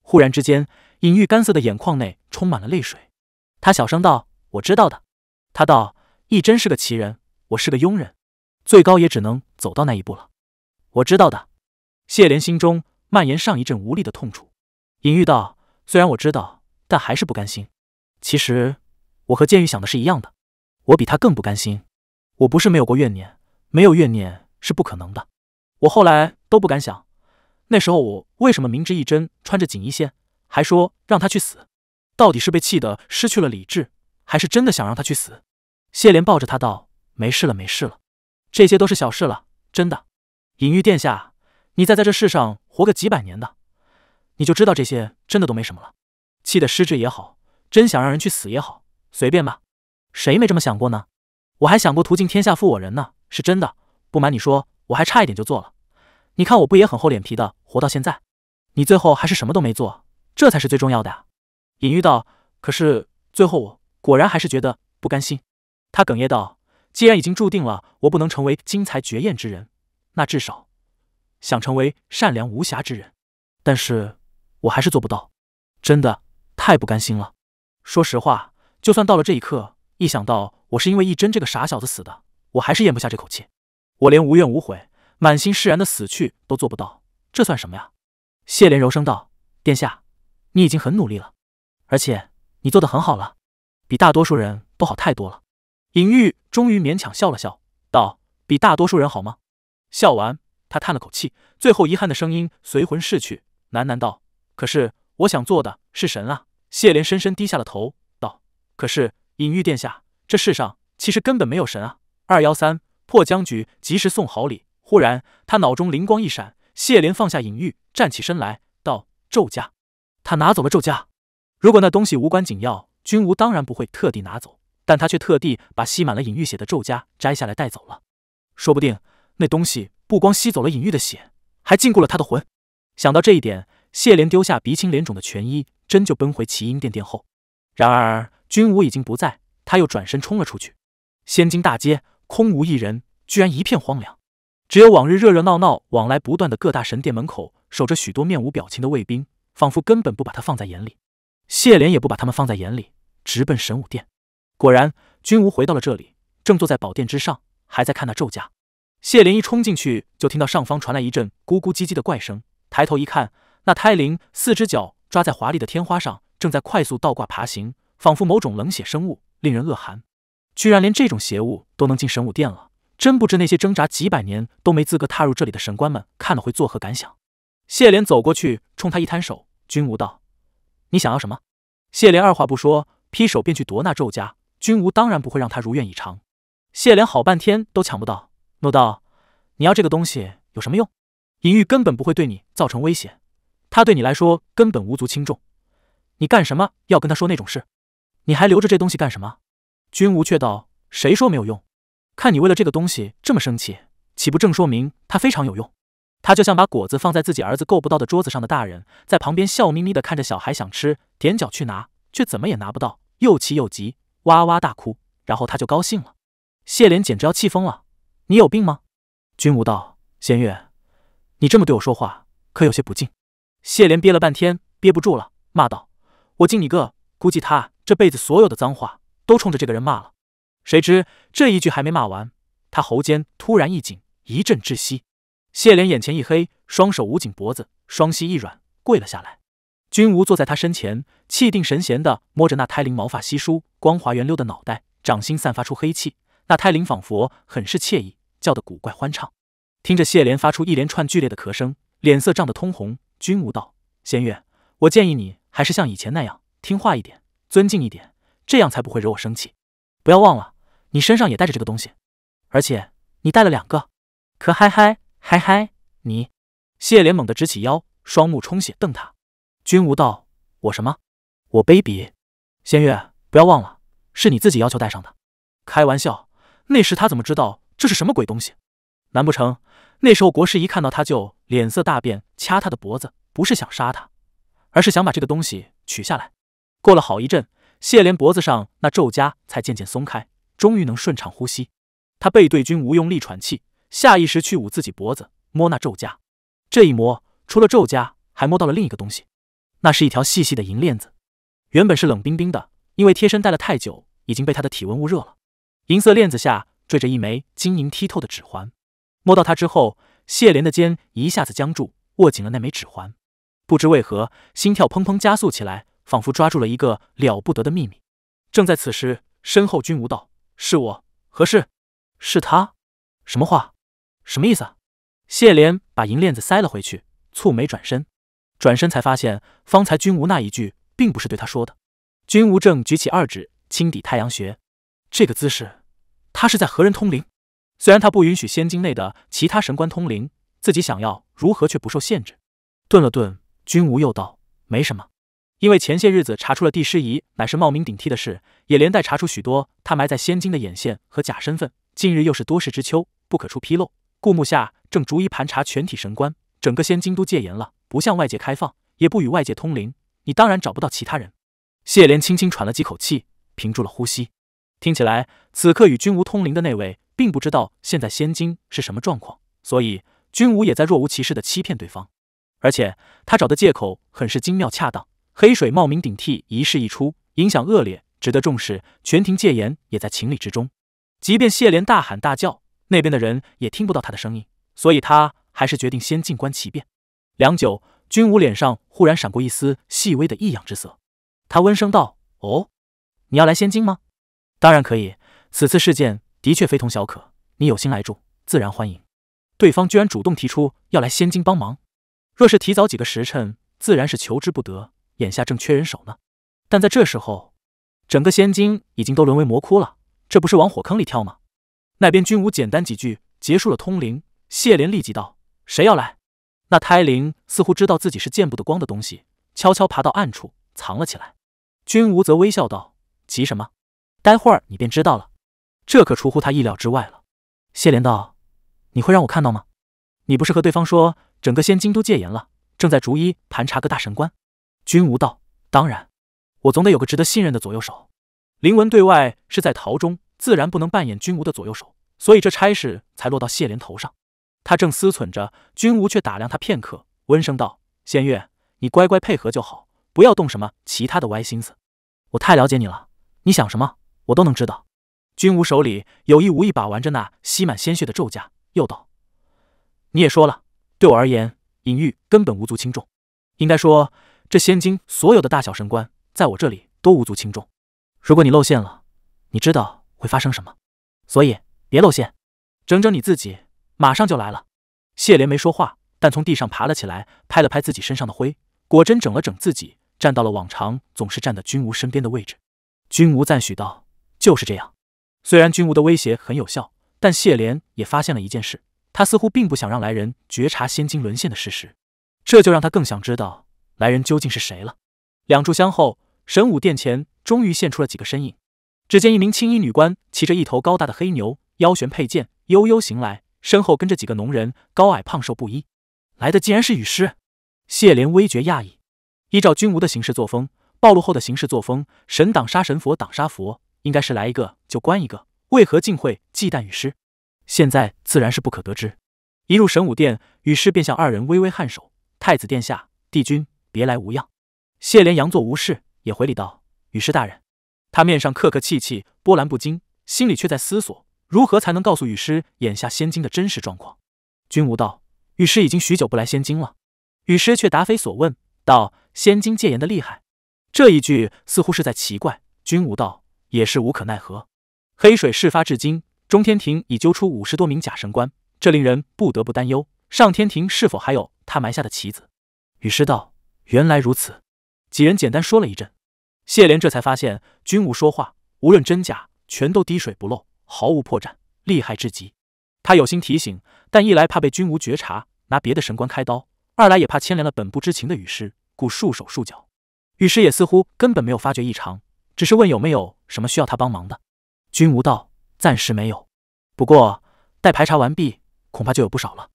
忽然之间，隐玉干涩的眼眶内充满了泪水。他小声道：“我知道的。”他道：“亦真是个奇人，我是个庸人，最高也只能走到那一步了。”我知道的。谢莲心中蔓延上一阵无力的痛楚。隐玉道：“虽然我知道，但还是不甘心。其实我和剑玉想的是一样的，我比他更不甘心。”我不是没有过怨念，没有怨念是不可能的。我后来都不敢想，那时候我为什么明知一真穿着锦衣仙，还说让他去死？到底是被气得失去了理智，还是真的想让他去死？谢莲抱着他道：“没事了，没事了，这些都是小事了，真的。隐玉殿下，你再在这世上活个几百年的，你就知道这些真的都没什么了。气得失智也好，真想让人去死也好，随便吧。谁没这么想过呢？我还想过途径天下负我人呢，是真的。不瞒你说，我还差一点就做了。你看我不也很厚脸皮的活到现在？你最后还是什么都没做，这才是最重要的呀。”隐喻道：“可是最后我果然还是觉得不甘心。”他哽咽道：“既然已经注定了我不能成为惊才绝艳之人，那至少想成为善良无瑕之人。但是我还是做不到，真的太不甘心了。说实话，就算到了这一刻，一想到我是因为一真这个傻小子死的，我还是咽不下这口气。我连无怨无悔、满心释然的死去都做不到，这算什么呀？”谢莲柔声道：“殿下，你已经很努力了。”而且你做的很好了，比大多数人都好太多了。尹玉终于勉强笑了笑，道：“比大多数人好吗？”笑完，他叹了口气，最后遗憾的声音随魂逝去，喃喃道：“可是我想做的是神啊。”谢莲深深低下了头，道：“可是尹玉殿下，这世上其实根本没有神啊。”二幺三破僵局及时送好礼。忽然，他脑中灵光一闪，谢莲放下隐玉，站起身来，道：“咒家。”他拿走了咒家。如果那东西无关紧要，君无当然不会特地拿走，但他却特地把吸满了隐玉血的咒枷摘下来带走了。说不定那东西不光吸走了隐玉的血，还禁锢了他的魂。想到这一点，谢莲丢下鼻青脸肿的全衣，真就奔回奇音殿殿后。然而君无已经不在，他又转身冲了出去。仙境大街空无一人，居然一片荒凉，只有往日热热闹闹、往来不断的各大神殿门口守着许多面无表情的卫兵，仿佛根本不把他放在眼里。谢莲也不把他们放在眼里，直奔神武殿。果然，君无回到了这里，正坐在宝殿之上，还在看那咒架。谢莲一冲进去，就听到上方传来一阵咕咕唧唧的怪声。抬头一看，那胎灵四只脚抓在华丽的天花上，正在快速倒挂爬行，仿佛某种冷血生物，令人恶寒。居然连这种邪物都能进神武殿了，真不知那些挣扎几百年都没资格踏入这里的神官们看了会作何感想。谢莲走过去，冲他一摊手，君无道。你想要什么？谢莲二话不说，劈手便去夺那咒枷。君无当然不会让他如愿以偿。谢莲好半天都抢不到，怒道：“你要这个东西有什么用？隐玉根本不会对你造成威胁，他对你来说根本无足轻重。你干什么要跟他说那种事？你还留着这东西干什么？”君无却道：“谁说没有用？看你为了这个东西这么生气，岂不正说明它非常有用？”他就像把果子放在自己儿子够不到的桌子上的大人，在旁边笑眯眯的看着小孩想吃，踮脚去拿，却怎么也拿不到，又气又急，哇哇大哭。然后他就高兴了。谢莲简直要气疯了。你有病吗？君无道，仙月，你这么对我说话，可有些不敬。谢莲憋了半天，憋不住了，骂道：“我敬你个！估计他这辈子所有的脏话都冲着这个人骂了。”谁知这一句还没骂完，他喉间突然一紧，一阵窒息。谢莲眼前一黑，双手捂紧脖子，双膝一软，跪了下来。君无坐在他身前，气定神闲地摸着那胎灵毛发稀疏、光滑圆溜的脑袋，掌心散发出黑气。那胎灵仿佛很是惬意，叫得古怪欢畅。听着谢莲发出一连串剧烈的咳声，脸色涨得通红。君无道：“仙月，我建议你还是像以前那样听话一点，尊敬一点，这样才不会惹我生气。不要忘了，你身上也带着这个东西，而且你带了两个。”可嗨嗨。嗨嗨，你！谢莲猛地直起腰，双目充血瞪他。君无道，我什么？我卑鄙！仙月，不要忘了，是你自己要求带上的。开玩笑，那时他怎么知道这是什么鬼东西？难不成那时候国师一看到他就脸色大变，掐他的脖子？不是想杀他，而是想把这个东西取下来。过了好一阵，谢莲脖子上那咒枷才渐渐松开，终于能顺畅呼吸。他背对君无，用力喘气。下意识去捂自己脖子，摸那咒枷。这一摸，除了咒枷，还摸到了另一个东西。那是一条细细的银链子，原本是冷冰冰的，因为贴身戴了太久，已经被他的体温捂热了。银色链子下缀着一枚晶莹剔透的指环。摸到它之后，谢莲的肩一下子僵住，握紧了那枚指环。不知为何，心跳砰砰加速起来，仿佛抓住了一个了不得的秘密。正在此时，身后君无道：“是我，何事？是他？什么话？”什么意思？谢莲把银链子塞了回去，蹙眉转身，转身才发现方才君无那一句并不是对他说的。君无正举起二指轻抵太阳穴，这个姿势，他是在和人通灵。虽然他不允许仙境内的其他神官通灵，自己想要如何却不受限制。顿了顿，君无又道：“没什么，因为前些日子查出了帝师仪乃是冒名顶替的事，也连带查出许多他埋在仙京的眼线和假身份。近日又是多事之秋，不可出纰漏，故目下正逐一盘查全体神官。整个仙京都戒严了，不向外界开放，也不与外界通灵。你当然找不到其他人。”谢莲轻轻喘了几口气，屏住了呼吸。听起来，此刻与君无通灵的那位。并不知道现在仙京是什么状况，所以君武也在若无其事的欺骗对方。而且他找的借口很是精妙恰当。黑水冒名顶替一事一出，影响恶劣，值得重视。全庭戒严也在情理之中。即便谢莲大喊大叫，那边的人也听不到他的声音。所以他还是决定先静观其变。良久，君武脸上忽然闪过一丝细微的异样之色。他温声道：“哦，你要来仙金吗？当然可以。此次事件。”的确非同小可，你有心来助，自然欢迎。对方居然主动提出要来仙京帮忙，若是提早几个时辰，自然是求之不得。眼下正缺人手呢，但在这时候，整个仙京已经都沦为魔窟了，这不是往火坑里跳吗？那边君武简单几句结束了通灵，谢莲立即道：“谁要来？”那胎灵似乎知道自己是见不得光的东西，悄悄爬到暗处藏了起来。君无则微笑道：“急什么？待会儿你便知道了。”这可出乎他意料之外了。谢莲道：“你会让我看到吗？你不是和对方说整个仙京都戒严了，正在逐一盘查各大神官？”君无道：“当然，我总得有个值得信任的左右手。林文对外是在逃中，自然不能扮演君无的左右手，所以这差事才落到谢莲头上。”他正思忖着，君无却打量他片刻，温声道：“仙月，你乖乖配合就好，不要动什么其他的歪心思。我太了解你了，你想什么，我都能知道。”君无手里有意无意把玩着那吸满鲜血的咒架，又道：“你也说了，对我而言，隐喻根本无足轻重。应该说，这仙经所有的大小神官，在我这里都无足轻重。如果你露馅了，你知道会发生什么，所以别露馅，整整你自己，马上就来了。”谢莲没说话，但从地上爬了起来，拍了拍自己身上的灰，果真整了整自己，站到了往常总是站在君无身边的位置。君无赞许道：“就是这样。”虽然君无的威胁很有效，但谢莲也发现了一件事：他似乎并不想让来人觉察仙金沦陷的事实，这就让他更想知道来人究竟是谁了。两炷香后，神武殿前终于现出了几个身影。只见一名青衣女官骑着一头高大的黑牛，腰悬佩剑，悠悠行来，身后跟着几个农人，高矮胖瘦不一。来的竟然是雨师！谢莲微觉讶异。依照君无的行事作风，暴露后的行事作风，神挡杀神，佛挡杀佛。应该是来一个就关一个，为何竟会忌惮雨师？现在自然是不可得知。一入神武殿，雨师便向二人微微颔首：“太子殿下，帝君别来无恙。”谢莲佯作无事，也回礼道：“雨师大人。”他面上客客气气，波澜不惊，心里却在思索如何才能告诉雨师眼下仙经的真实状况。君无道：“雨师已经许久不来仙经了。”雨师却答非所问道：“仙经戒严的厉害。”这一句似乎是在奇怪。君无道。也是无可奈何。黑水事发至今，中天庭已揪出五十多名假神官，这令人不得不担忧上天庭是否还有他埋下的棋子。雨师道：“原来如此。”几人简单说了一阵，谢莲这才发现君无说话，无论真假，全都滴水不漏，毫无破绽，厉害至极。他有心提醒，但一来怕被君无觉察，拿别的神官开刀；二来也怕牵连了本不知情的雨师，故束手束脚。雨师也似乎根本没有发觉异常。只是问有没有什么需要他帮忙的。君无道，暂时没有。不过待排查完毕，恐怕就有不少了。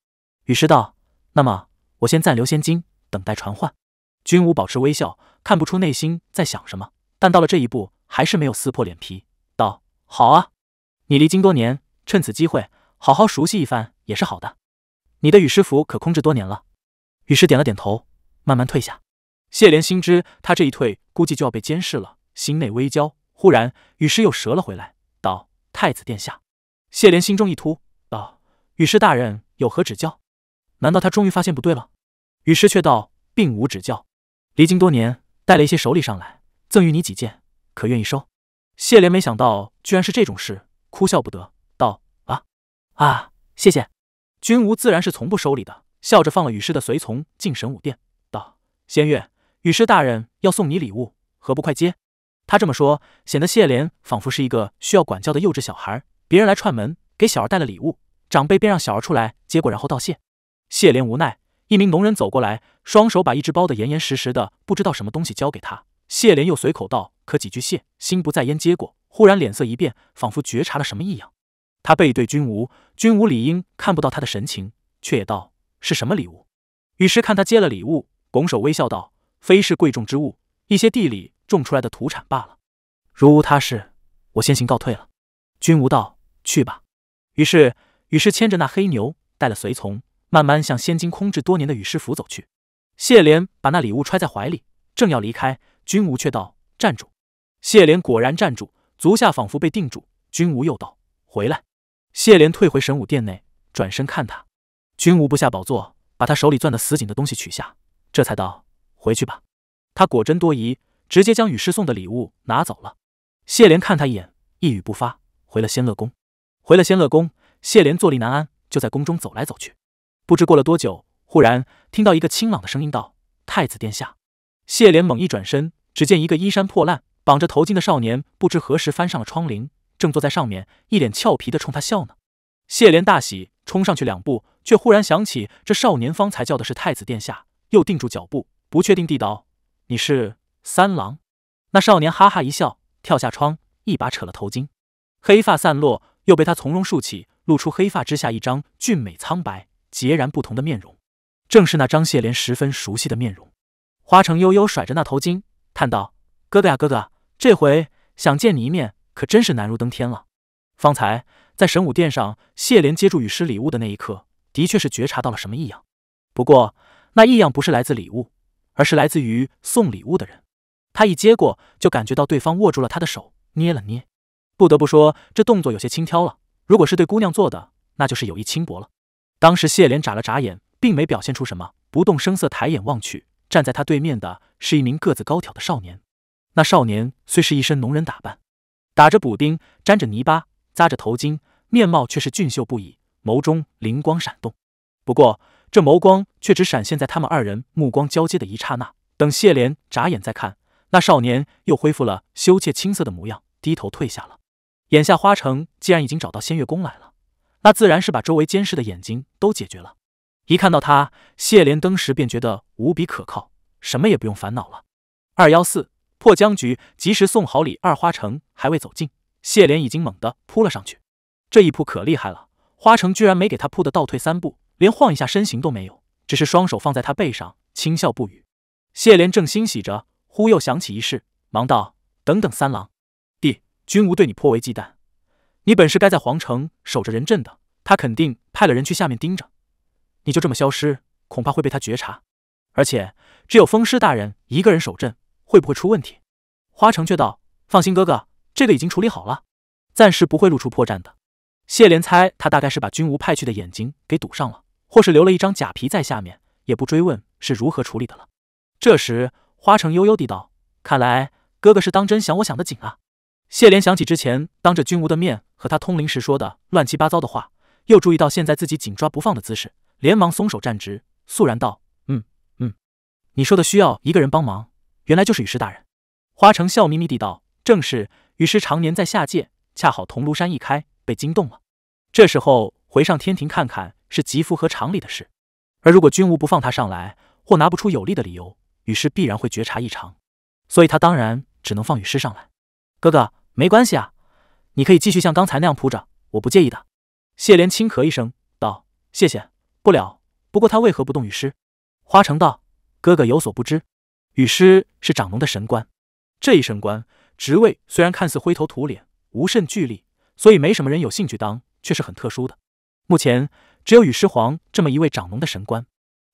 雨师道，那么我先暂留仙金，等待传唤。君无保持微笑，看不出内心在想什么，但到了这一步，还是没有撕破脸皮，道：“好啊，你离京多年，趁此机会好好熟悉一番也是好的。你的雨师符可空置多年了？”雨师点了点头，慢慢退下。谢莲心知他这一退，估计就要被监视了。心内微焦，忽然雨师又折了回来，道：“太子殿下。”谢莲心中一突，道：“雨师大人有何指教？难道他终于发现不对了？”雨师却道：“并无指教，离京多年，带了一些手礼上来，赠予你几件，可愿意收？”谢莲没想到居然是这种事，哭笑不得，道：“啊啊，谢谢。君无自然是从不收礼的，笑着放了雨师的随从进神武殿，道：“仙月，雨师大人要送你礼物，何不快接？”他这么说，显得谢莲仿佛是一个需要管教的幼稚小孩。别人来串门，给小儿带了礼物，长辈便让小儿出来接过，然后道谢。谢莲无奈，一名农人走过来，双手把一只包的严严实实的不知道什么东西交给他。谢莲又随口道：“可几句谢。”心不在焉，接过，忽然脸色一变，仿佛觉察了什么异样。他背对君无，君无理应看不到他的神情，却也道：“是什么礼物？”于是看他接了礼物，拱手微笑道：“非是贵重之物，一些地里种出来的土产罢了。如无他事，我先行告退了。”君无道。去吧。于是，雨师牵着那黑牛，带了随从，慢慢向仙境空置多年的雨师府走去。谢莲把那礼物揣在怀里，正要离开，君无却道：“站住！”谢莲果然站住，足下仿佛被定住。君无又道：“回来！”谢莲退回神武殿内，转身看他。君无不下宝座，把他手里攥得死紧的东西取下，这才道：“回去吧。”他果真多疑，直接将雨师送的礼物拿走了。谢莲看他一眼，一语不发，回了仙乐宫。回了仙乐宫，谢莲坐立难安，就在宫中走来走去。不知过了多久，忽然听到一个清朗的声音道：“太子殿下。”谢莲猛一转身，只见一个衣衫破烂、绑着头巾的少年，不知何时翻上了窗棂，正坐在上面，一脸俏皮的冲他笑呢。谢莲大喜，冲上去两步，却忽然想起这少年方才叫的是太子殿下，又定住脚步，不确定地道：“你是三郎？”那少年哈哈一笑，跳下窗，一把扯了头巾，黑发散落。又被他从容竖起，露出黑发之下一张俊美苍白、截然不同的面容，正是那张谢莲十分熟悉的面容。花城悠悠甩着那头巾，叹道：“哥哥呀，哥哥，这回想见你一面，可真是难如登天了。”方才在神武殿上，谢莲接住雨师礼物的那一刻，的确是觉察到了什么异样。不过那异样不是来自礼物，而是来自于送礼物的人。他一接过，就感觉到对方握住了他的手，捏了捏。不得不说，这动作有些轻佻了。如果是对姑娘做的，那就是有意轻薄了。当时谢莲眨了眨眼，并没表现出什么，不动声色，抬眼望去，站在他对面的是一名个子高挑的少年。那少年虽是一身农人打扮，打着补丁，沾着泥巴，扎着头巾，面貌却是俊秀不已，眸中灵光闪动。不过这眸光却只闪现在他们二人目光交接的一刹那，等谢莲眨眼再看，那少年又恢复了羞怯青涩的模样，低头退下了。眼下花城既然已经找到仙月宫来了，那自然是把周围监视的眼睛都解决了。一看到他，谢莲登时便觉得无比可靠，什么也不用烦恼了。二幺四破僵局，及时送好礼。二花城还未走近，谢莲已经猛地扑了上去。这一扑可厉害了，花城居然没给他扑的倒退三步，连晃一下身形都没有，只是双手放在他背上，轻笑不语。谢莲正欣喜着，忽又想起一事，忙道：“等等，三郎弟。”君无对你颇为忌惮，你本是该在皇城守着人阵的，他肯定派了人去下面盯着，你就这么消失，恐怕会被他觉察。而且只有风师大人一个人守阵，会不会出问题？花城却道：“放心，哥哥，这个已经处理好了，暂时不会露出破绽的。”谢莲猜他大概是把君无派去的眼睛给堵上了，或是留了一张假皮在下面，也不追问是如何处理的了。这时花城悠悠地道：“看来哥哥是当真想我想的紧啊。”谢莲想起之前当着君无的面和他通灵时说的乱七八糟的话，又注意到现在自己紧抓不放的姿势，连忙松手站直，肃然道：“嗯嗯，你说的需要一个人帮忙，原来就是雨师大人。”花城笑眯眯地道：“正是，雨师常年在下界，恰好铜炉山一开，被惊动了。这时候回上天庭看看，是极符合常理的事。而如果君无不放他上来，或拿不出有力的理由，雨师必然会觉察异常，所以他当然只能放雨师上来。哥哥。”没关系啊，你可以继续像刚才那样铺着，我不介意的。谢莲轻咳一声道：“谢谢，不了。不过他为何不动雨师？”花城道：“哥哥有所不知，雨师是长农的神官，这一神官职位虽然看似灰头土脸，无甚巨力，所以没什么人有兴趣当，却是很特殊的。目前只有雨师皇这么一位长农的神官。”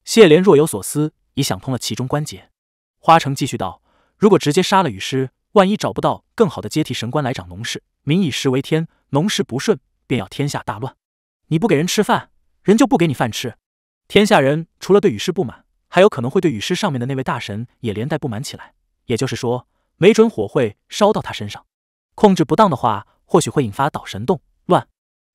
谢莲若有所思，已想通了其中关节。花城继续道：“如果直接杀了雨师。”万一找不到更好的接替神官来掌农事，民以食为天，农事不顺，便要天下大乱。你不给人吃饭，人就不给你饭吃。天下人除了对雨师不满，还有可能会对雨师上面的那位大神也连带不满起来。也就是说，没准火会烧到他身上。控制不当的话，或许会引发倒神动乱，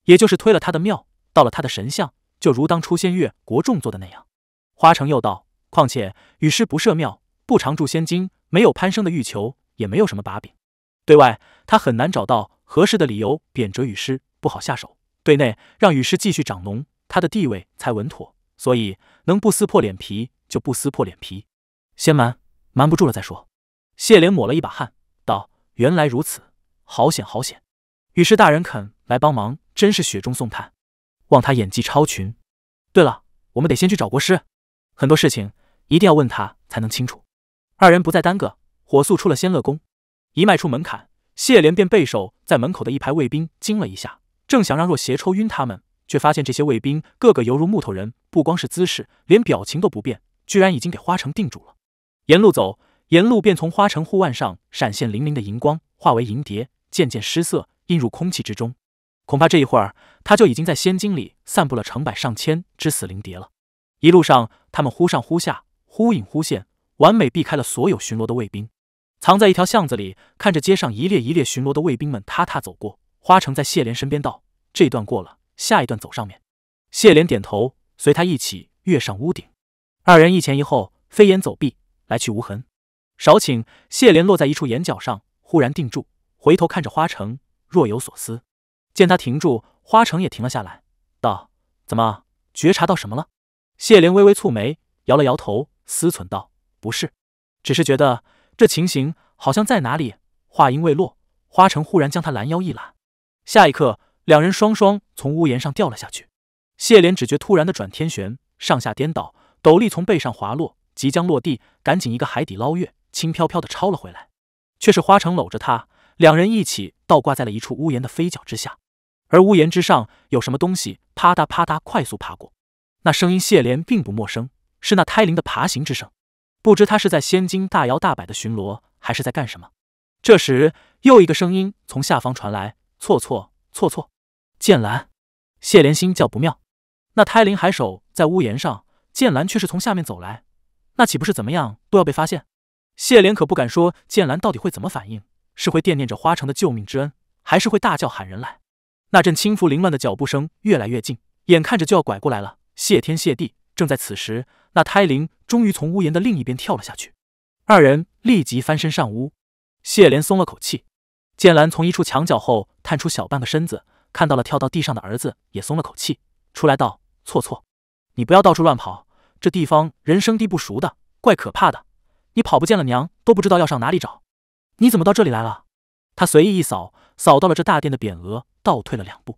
也就是推了他的庙，到了他的神像，就如当初仙月国众做的那样。花城又道：“况且雨师不设庙，不常住仙经，没有攀升的欲求，也没有什么把柄。对外，他很难找到合适的理由贬谪雨师，不好下手；对内，让雨师继续长农，他的地位才稳妥。所以，能不撕破脸皮就不撕破脸皮，先瞒，瞒不住了再说。”谢莲抹了一把汗，道：“原来如此，好险好险！雨师大人肯来帮忙，真是雪中送炭。望他演技超群。对了，我们得先去找国师。”很多事情一定要问他才能清楚。二人不再耽搁，火速出了仙乐宫。一迈出门槛，谢莲便备受在门口的一排卫兵惊了一下，正想让若邪抽晕他们，却发现这些卫兵个个犹如木头人，不光是姿势，连表情都不变，居然已经给花城定住了。沿路走，沿路便从花城护腕上闪现粼粼的银光，化为银蝶，渐渐失色，映入空气之中。恐怕这一会儿，他就已经在仙境里散布了成百上千只死灵蝶了。一路上，他们忽上忽下，忽隐忽现，完美避开了所有巡逻的卫兵。藏在一条巷子里，看着街上一列一列巡逻的卫兵们踏踏走过。花城在谢莲身边道：“这段过了，下一段走上面。”谢莲点头，随他一起跃上屋顶。二人一前一后，飞檐走壁，来去无痕。少顷，谢莲落在一处岩角上，忽然定住，回头看着花城，若有所思。见他停住，花城也停了下来，道：“怎么觉察到什么了？”谢莲微微蹙眉，摇了摇头，思忖道：“不是，只是觉得这情形好像在哪里。”话音未落，花城忽然将他拦腰一揽，下一刻，两人双双从屋檐上掉了下去。谢莲只觉突然的转天旋，上下颠倒，斗笠从背上滑落，即将落地，赶紧一个海底捞月，轻飘飘的抄了回来，却是花城搂着他，两人一起倒挂在了一处屋檐的飞角之下，而屋檐之上有什么东西啪嗒啪嗒快速爬过。那声音，谢莲并不陌生，是那胎灵的爬行之声。不知他是在仙境大摇大摆的巡逻，还是在干什么。这时，又一个声音从下方传来：“错错错错，剑兰！”谢莲心叫不妙。那胎灵还守在屋檐上，剑兰却是从下面走来，那岂不是怎么样都要被发现？谢莲可不敢说剑兰到底会怎么反应，是会惦念着花城的救命之恩，还是会大叫喊人来？那阵轻浮凌乱的脚步声越来越近，眼看着就要拐过来了。谢天谢地！正在此时，那胎灵终于从屋檐的另一边跳了下去，二人立即翻身上屋。谢莲松了口气，剑兰从一处墙角后探出小半个身子，看到了跳到地上的儿子，也松了口气，出来道：“错错，你不要到处乱跑，这地方人生地不熟的，怪可怕的。你跑不见了娘，都不知道要上哪里找。你怎么到这里来了？”他随意一扫，扫到了这大殿的匾额，倒退了两步。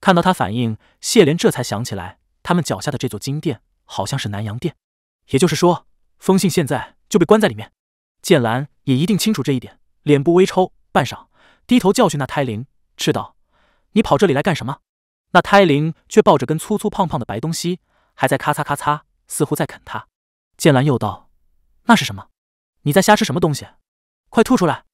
看到他反应，谢莲这才想起来。他们脚下的这座金殿好像是南阳殿，也就是说，封信现在就被关在里面。剑兰也一定清楚这一点，脸部微抽，半晌，低头教训那胎灵，斥道：“你跑这里来干什么？”那胎灵却抱着根粗粗胖胖的白东西，还在咔嚓咔嚓，似乎在啃它。剑兰又道：“那是什么？你在瞎吃什么东西？快吐出来！”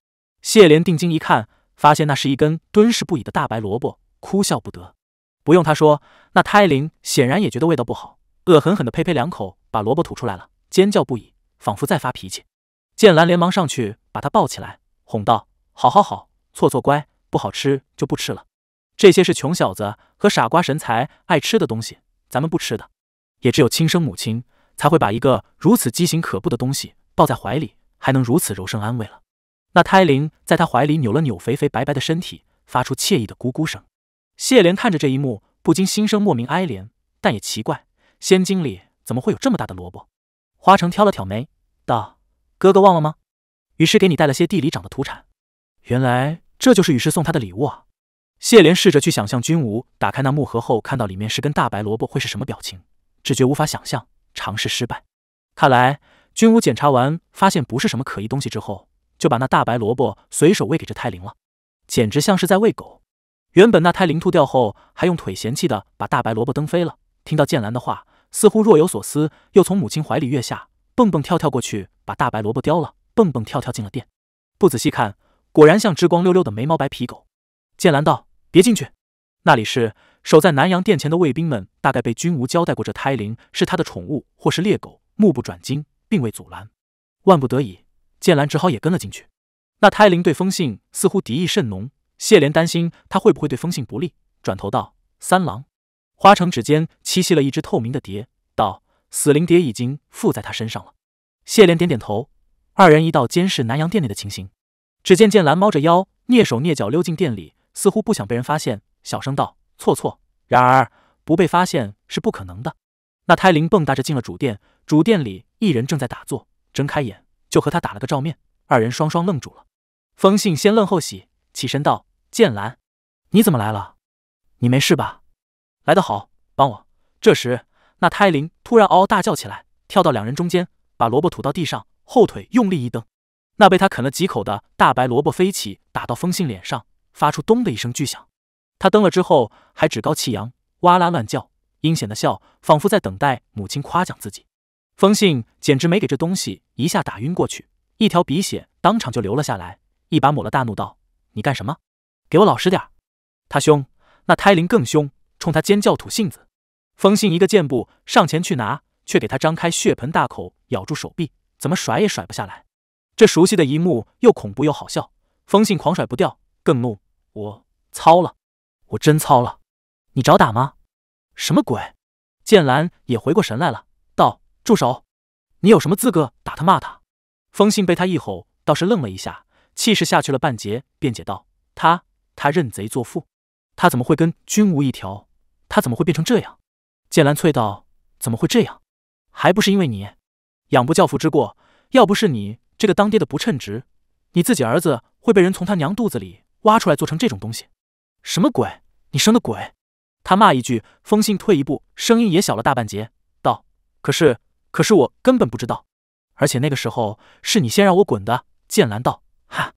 谢莲定睛一看，发现那是一根敦实不已的大白萝卜，哭笑不得。不用他说，那胎灵显然也觉得味道不好，恶狠狠地呸呸两口，把萝卜吐出来了，尖叫不已，仿佛在发脾气。剑兰连忙上去把他抱起来，哄道：“好好好，错错乖，不好吃就不吃了。这些是穷小子和傻瓜神才爱吃的东西，咱们不吃的。也只有亲生母亲才会把一个如此畸形可怖的东西抱在怀里，还能如此柔声安慰了。”那胎灵在他怀里扭了扭肥肥白白的身体，发出惬意的咕咕声。谢莲看着这一幕，不禁心生莫名哀怜，但也奇怪，仙境里怎么会有这么大的萝卜？花城挑了挑眉，道：“哥哥忘了吗？雨师给你带了些地里长的土产，原来这就是雨师送他的礼物啊。”谢莲试着去想象君无打开那木盒后，看到里面是根大白萝卜会是什么表情，只觉无法想象，尝试失败。看来君无检查完发现不是什么可疑东西之后，就把那大白萝卜随手喂给这泰灵了，简直像是在喂狗。原本那胎灵吐掉后，还用腿嫌弃的把大白萝卜蹬飞了。听到剑兰的话，似乎若有所思，又从母亲怀里跃下，蹦蹦跳跳过去，把大白萝卜叼了，蹦蹦跳跳进了店。不仔细看，果然像只光溜溜的没毛白皮狗。剑兰道：“别进去，那里是守在南阳殿前的卫兵们，大概被君无交代过，这胎灵是他的宠物或是猎狗，目不转睛，并未阻拦。万不得已，剑兰只好也跟了进去。那胎灵对风信似乎敌意甚浓。”谢莲担心他会不会对风信不利，转头道：“三郎。”花城指尖栖息了一只透明的蝶，道：“死灵蝶已经附在他身上了。谢莲点点头，二人一道监视南阳殿内的情形。只见剑兰猫着腰，蹑手蹑脚溜进店里，似乎不想被人发现，小声道：“错错。”然而不被发现是不可能的。那胎灵蹦跶着进了主殿，主殿里一人正在打坐，睁开眼就和他打了个照面。二人双双愣住了。风信先愣后喜，起身道：“剑兰，你怎么来了？你没事吧？来得好，帮我。”这时，那胎灵突然嗷嗷大叫起来，跳到两人中间，把萝卜吐到地上，后腿用力一蹬，那被他啃了几口的大白萝卜飞起，打到风信脸上，发出咚的一声巨响。他蹬了之后，还趾高气扬，哇啦乱叫，阴险的笑，仿佛在等待母亲夸奖自己。风信简直没给这东西一下打晕过去，一条鼻血当场就流了下来，一把抹了，大怒道：“你干什么？给我老实点！”他凶，那胎灵更凶，冲他尖叫吐信子。风信一个箭步上前去拿，却给他张开血盆大口咬住手臂，怎么甩也甩不下来。这熟悉的一幕又恐怖又好笑，风信狂甩不掉，更怒：“我操了，我真操了！你找打吗？什么鬼？”剑兰也回过神来了，道：“住手！你有什么资格打他骂他？”风信被他一吼，倒是愣了一下，气势下去了半截，辩解道：“他他认贼作父，他怎么会跟君无一条？他怎么会变成这样？”剑兰啐道：“怎么会这样？还不是因为你养不教父之过。要不是你这个当爹的不称职，你自己儿子会被人从他娘肚子里挖出来做成这种东西？什么鬼？你生的鬼！”他骂一句，风信退一步，声音也小了大半截，道：“可是，可是我根本不知道，而且那个时候是你先让我滚的。”剑兰道：“哈，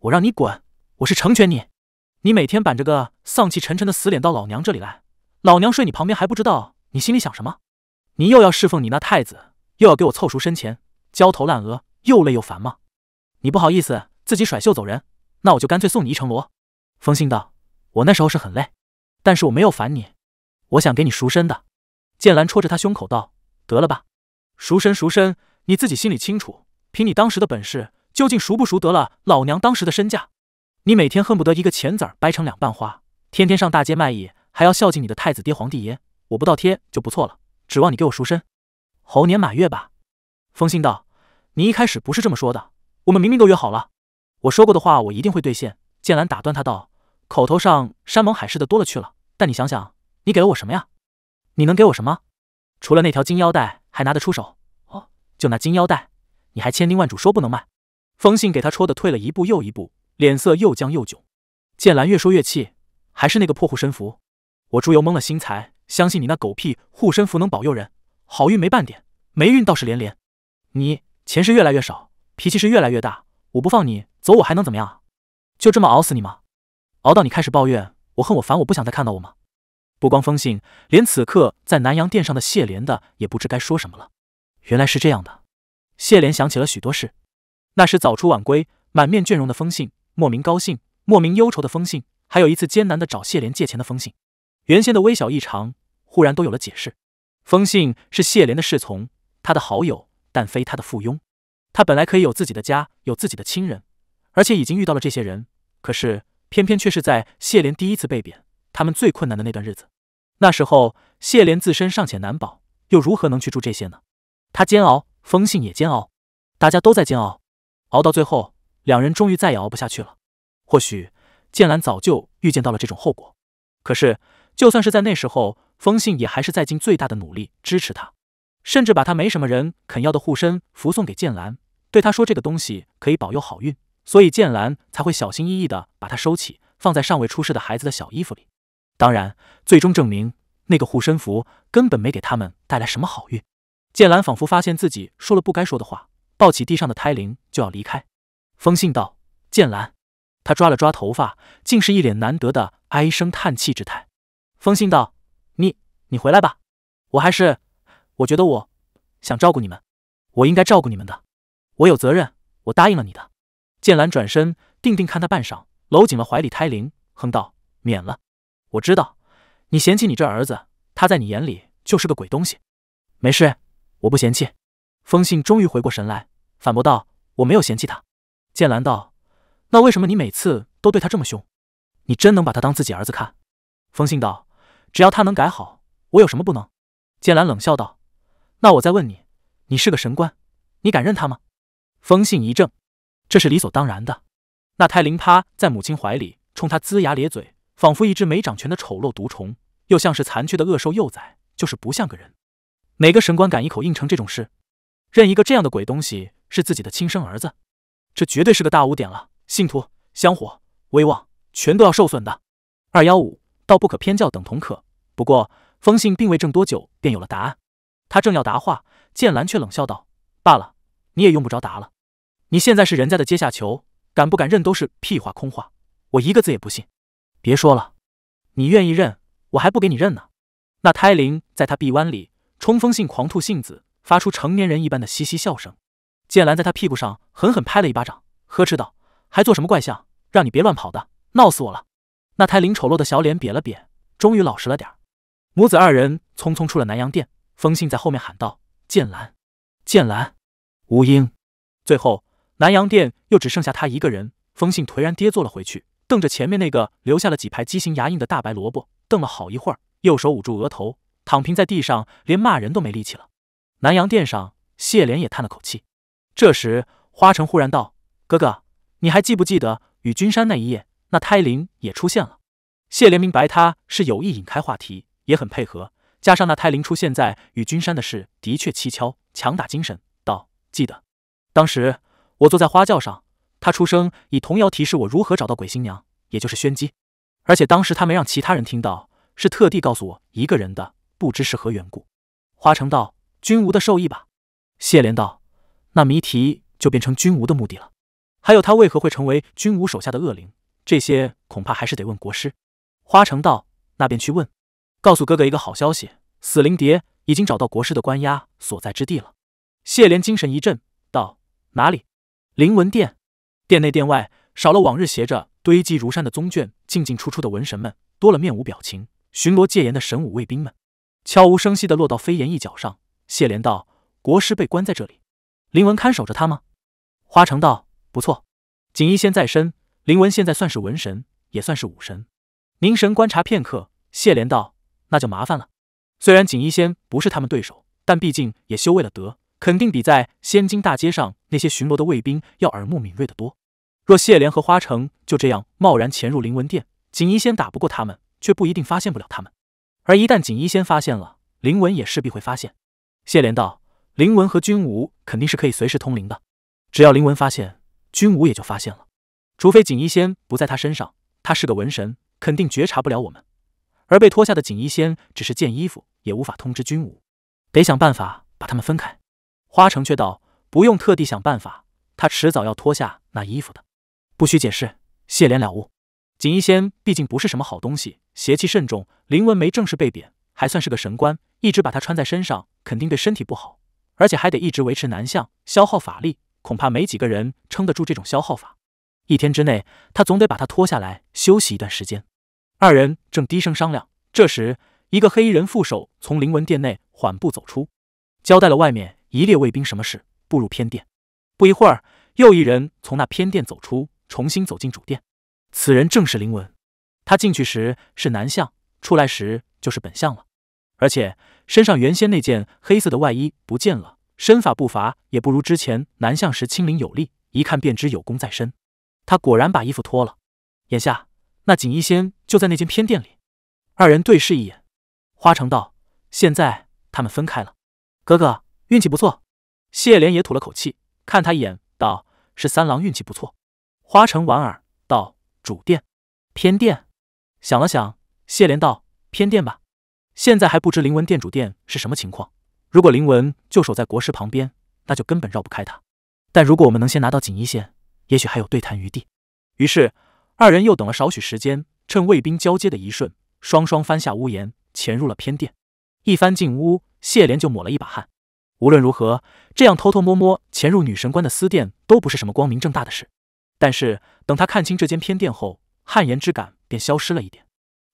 我让你滚，我是成全你。你每天板着个丧气沉沉的死脸到老娘这里来。”老娘睡你旁边还不知道你心里想什么？你又要侍奉你那太子，又要给我凑赎身钱，焦头烂额，又累又烦吗？你不好意思自己甩袖走人，那我就干脆送你一程罗。风信道：“我那时候是很累，但是我没有烦你，我想给你赎身的。”剑兰戳着他胸口道：“得了吧，赎身赎身，你自己心里清楚。凭你当时的本事，究竟赎不赎得了老娘当时的身价？你每天恨不得一个钱子儿掰成两半花，天天上大街卖艺。”还要孝敬你的太子爹皇帝爷，我不倒贴就不错了，指望你给我赎身，猴年马月吧。风信道：“你一开始不是这么说的，我们明明都约好了，我说过的话我一定会兑现。”剑兰打断他道：“口头上山盟海誓的多了去了，但你想想，你给了我什么呀？你能给我什么？除了那条金腰带，还拿得出手？哦，就那金腰带，你还千叮万嘱说不能卖。”风信给他戳的退了一步又一步，脸色又僵又窘。剑兰越说越气，还是那个破护身符。我猪油蒙了心才相信你那狗屁护身符能保佑人，好运没半点，霉运倒是连连。你钱是越来越少，脾气是越来越大，我不放你走，我还能怎么样？就这么熬死你吗？熬到你开始抱怨我恨我烦我不想再看到我吗？不光风信，连此刻在南阳殿上的谢莲的也不知该说什么了。原来是这样的，谢莲想起了许多事。那时早出晚归，满面倦容的风信，莫名高兴，莫名忧愁的风信，还有一次艰难的找谢莲借钱的风信。原先的微小异常，忽然都有了解释。风信是谢莲的侍从，他的好友，但非他的附庸。他本来可以有自己的家，有自己的亲人，而且已经遇到了这些人，可是偏偏却是在谢莲第一次被贬，他们最困难的那段日子。那时候谢莲自身尚且难保，又如何能去助这些呢？他煎熬，风信也煎熬，大家都在煎熬，熬到最后，两人终于再也熬不下去了。或许剑兰早就预见到了这种后果，可是。就算是在那时候，风信也还是在尽最大的努力支持他，甚至把他没什么人肯要的护身符送给剑兰，对他说这个东西可以保佑好运，所以剑兰才会小心翼翼的把它收起，放在尚未出世的孩子的小衣服里。当然，最终证明那个护身符根本没给他们带来什么好运。剑兰仿佛发现自己说了不该说的话，抱起地上的胎灵就要离开。风信道：“剑兰。”他抓了抓头发，竟是一脸难得的唉声叹气之态。封信道：“你你回来吧，我还是我觉得我想照顾你们，我应该照顾你们的，我有责任，我答应了你的。”剑兰转身定定看他半晌，搂紧了怀里胎灵，哼道：“免了，我知道你嫌弃你这儿子，他在你眼里就是个鬼东西。没事，我不嫌弃。”封信终于回过神来，反驳道：“我没有嫌弃他。”剑兰道：“那为什么你每次都对他这么凶？你真能把他当自己儿子看？”封信道。只要他能改好，我有什么不能？剑兰冷笑道：“那我再问你，你是个神官，你敢认他吗？风信一怔，这是理所当然的。那胎灵趴在母亲怀里，冲他龇牙咧嘴，仿佛一只没长全的丑陋毒虫，又像是残缺的恶兽幼崽，就是不像个人。哪个神官敢一口应承这种事？认一个这样的鬼东西是自己的亲生儿子，这绝对是个大污点了。信徒、香火、威望，全都要受损的。二幺五道不可偏教等同可。不过封信并未怔多久，便有了答案。他正要答话，剑兰却冷笑道：“罢了，你也用不着答了。你现在是人家的阶下囚，敢不敢认都是屁话空话，我一个字也不信。别说了，你愿意认，我还不给你认呢。”那胎灵在他臂弯里冲锋性狂吐信子，发出成年人一般的嘻嘻笑声。剑兰在他屁股上狠狠拍了一巴掌，呵斥道。还做什么怪相？让你别乱跑的，闹死我了！那台灵丑陋的小脸瘪了瘪，终于老实了点母子二人匆匆出了南阳殿，风信在后面喊道：“剑兰，剑兰，吴英。”最后，南阳殿又只剩下他一个人。风信颓然跌坐了回去，瞪着前面那个留下了几排畸形牙印的大白萝卜，瞪了好一会儿，右手捂住额头，躺平在地上，连骂人都没力气了。南阳殿上，谢莲也叹了口气。这时，花城忽然道：“哥哥。”你还记不记得与君山那一夜，那胎灵也出现了？谢莲明白他是有意引开话题，也很配合。加上那胎灵出现在与君山的事，的确蹊跷，强打精神道：“记得，当时我坐在花轿上，他出声以童谣提示我如何找到鬼新娘，也就是宣姬。而且当时他没让其他人听到，是特地告诉我一个人的，不知是何缘故。”花城道：“君无的授意吧？”谢莲道：“那谜题就变成君无的目的了。”还有他为何会成为君武手下的恶灵？这些恐怕还是得问国师。花城道：“那便去问。告诉哥哥一个好消息，死灵蝶已经找到国师的关押所在之地了。”谢莲精神一振，道：“哪里？灵文殿。殿内殿外少了往日携着堆积如山的宗卷进进出出的文神们，多了面无表情、巡逻戒严的神武卫兵们，悄无声息地落到飞檐一角上。”谢莲道：“国师被关在这里，灵文看守着他吗？”花城道。不错，锦衣仙在身，林文现在算是文神，也算是武神。凝神观察片刻，谢莲道：“那就麻烦了。虽然锦衣仙不是他们对手，但毕竟也修为了德，肯定比在仙京大街上那些巡逻的卫兵要耳目敏锐的多。若谢莲和花城就这样贸然潜入灵文殿，锦衣仙打不过他们，却不一定发现不了他们。而一旦锦衣仙发现了，林文也势必会发现。”谢莲道：“林文和君武肯定是可以随时通灵的，只要林文发现。”君武也就发现了，除非锦衣仙不在他身上，他是个文神，肯定觉察不了我们。而被脱下的锦衣仙只是件衣服，也无法通知君武，得想办法把他们分开。花城却道：“不用特地想办法，他迟早要脱下那衣服的，不需解释。”谢怜了悟，锦衣仙毕竟不是什么好东西，邪气甚重。林文梅正是被贬，还算是个神官，一直把他穿在身上，肯定对身体不好，而且还得一直维持男相，消耗法力。恐怕没几个人撑得住这种消耗法。一天之内，他总得把他拖下来休息一段时间。二人正低声商量，这时，一个黑衣人副手从灵文殿内缓步走出，交代了外面一列卫兵什么事，步入偏殿。不一会儿，又一人从那偏殿走出，重新走进主殿。此人正是灵文。他进去时是男相，出来时就是本相了，而且身上原先那件黑色的外衣不见了。身法步伐也不如之前南向时轻灵有力，一看便知有功在身。他果然把衣服脱了。眼下那锦衣仙就在那间偏殿里。二人对视一眼，花城道：“现在他们分开了。”哥哥运气不错。谢莲也吐了口气，看他一眼，道：“是三郎运气不错。”花城莞尔道：“主殿，偏殿。”想了想，谢莲道：“偏殿吧。现在还不知灵文殿主殿是什么情况。”如果灵文就守在国师旁边，那就根本绕不开他。但如果我们能先拿到锦衣仙，也许还有对谈余地。于是二人又等了少许时间，趁卫兵交接的一瞬，双双翻下屋檐，潜入了偏殿。一翻进屋，谢莲就抹了一把汗。无论如何，这样偷偷摸摸潜入女神官的私殿，都不是什么光明正大的事。但是等他看清这间偏殿后，汗颜之感便消失了一点。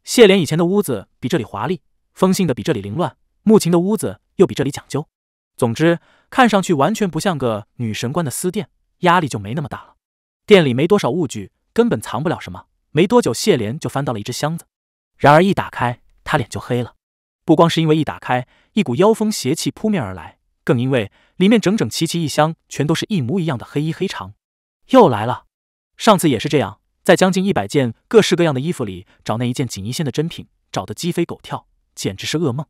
谢莲以前的屋子比这里华丽，风信的比这里凌乱。穆琴的屋子又比这里讲究，总之看上去完全不像个女神官的私殿，压力就没那么大了。店里没多少物具，根本藏不了什么。没多久，谢莲就翻到了一只箱子，然而一打开，他脸就黑了。不光是因为一打开，一股妖风邪气扑面而来，更因为里面整整齐齐一箱，全都是一模一样的黑衣黑长。又来了，上次也是这样，在将近一百件各式各样的衣服里找那一件锦衣仙的真品，找得鸡飞狗跳，简直是噩梦。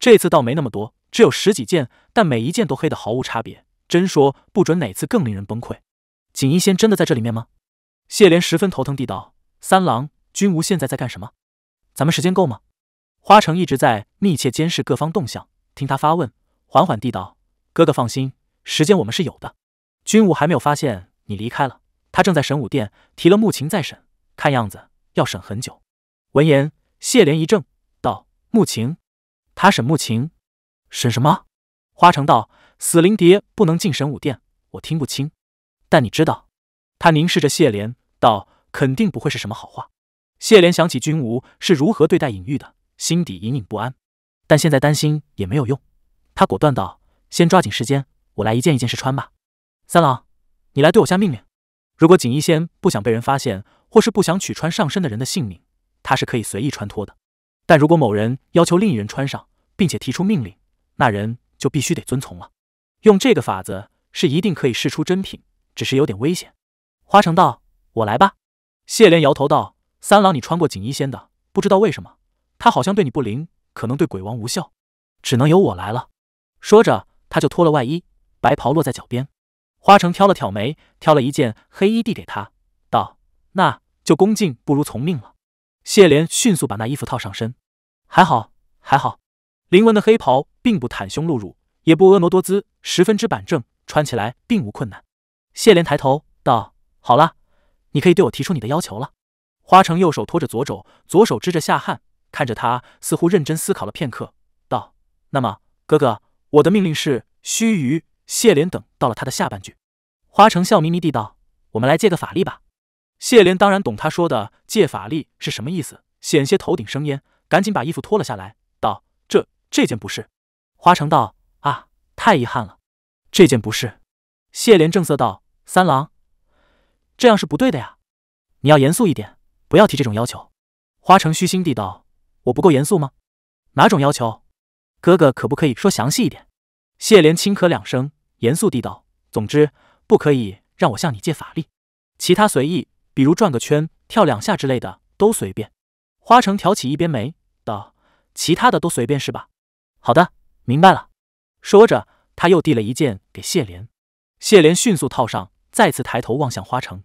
这次倒没那么多，只有十几件，但每一件都黑的毫无差别，真说不准哪次更令人崩溃。锦衣仙真的在这里面吗？谢莲十分头疼地道：“三郎，君无现在在干什么？咱们时间够吗？”花城一直在密切监视各方动向，听他发问，缓缓地道：“哥哥放心，时间我们是有的。君无还没有发现你离开了，他正在神武殿提了穆晴再审，看样子要审很久。”闻言，谢莲一怔，道：“穆晴？他审穆晴？审什么？”花城道：“死灵蝶不能进神武殿，我听不清，但你知道。”他凝视着谢莲，道：“肯定不会是什么好话。”谢莲想起君无是如何对待隐玉的，心底隐隐不安，但现在担心也没有用。他果断道：“先抓紧时间，我来一件一件试穿吧。”三郎，你来对我下命令。如果锦衣仙不想被人发现，或是不想取穿上身的人的性命，他是可以随意穿脱的。但如果某人要求另一人穿上，并且提出命令，那人就必须得遵从了。用这个法子是一定可以试出真品，只是有点危险。花城道：“我来吧。”谢莲摇头道：“三郎，你穿过锦衣仙的，不知道为什么，他好像对你不灵，可能对鬼王无效，只能由我来了。”说着，他就脱了外衣，白袍落在脚边。花城挑了挑眉，挑了一件黑衣递给他，道：“那就恭敬不如从命了。”谢莲迅速把那衣服套上身，还好，还好。灵纹的黑袍并不袒胸露乳，也不婀娜多姿，十分之板正，穿起来并无困难。谢莲抬头道。好了，你可以对我提出你的要求了。花城右手托着左肘，左手支着下汗，看着他，似乎认真思考了片刻，道：“那么，哥哥，我的命令是：须臾。”谢莲等到了他的下半句。花城笑眯眯地道：“我们来借个法力吧。”谢莲当然懂他说的借法力是什么意思，险些头顶生烟，赶紧把衣服脱了下来，道：“这这件不是。”花城道：“啊，太遗憾了，这件不是。”谢莲正色道：“三郎。”这样是不对的呀！你要严肃一点，不要提这种要求。花城虚心地道：“我不够严肃吗？哪种要求？哥哥可不可以说详细一点？”谢莲轻咳两声，严肃地道：“总之，不可以让我向你借法力，其他随意，比如转个圈、跳两下之类的都随便。”花城挑起一边眉，道：“其他的都随便是吧？好的，明白了。”说着，他又递了一件给谢莲。谢莲迅速套上，再次抬头望向花城。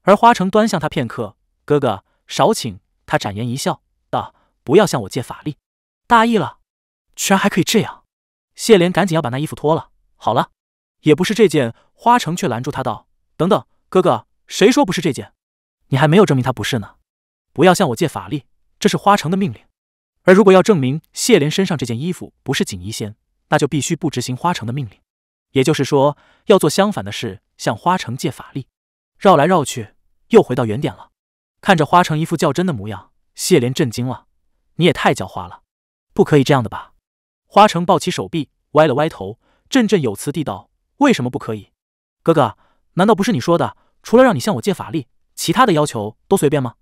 而花城端向他片刻，哥哥少请。他展颜一笑，道：“不要向我借法力，大意了，居然还可以这样。”谢莲赶紧要把那衣服脱了。好了，也不是这件。花城却拦住他道：“等等，哥哥，谁说不是这件？你还没有证明他不是呢。不要向我借法力，这是花城的命令。而如果要证明谢莲身上这件衣服不是锦衣仙，那就必须不执行花城的命令。也就是说，要做相反的事，向花城借法力。绕来绕去。”又回到原点了，看着花城一副较真的模样，谢莲震惊了。你也太狡猾了，不可以这样的吧？花城抱起手臂，歪了歪头，振振有词地道：“为什么不可以？哥哥，难道不是你说的，除了让你向我借法力，其他的要求都随便吗？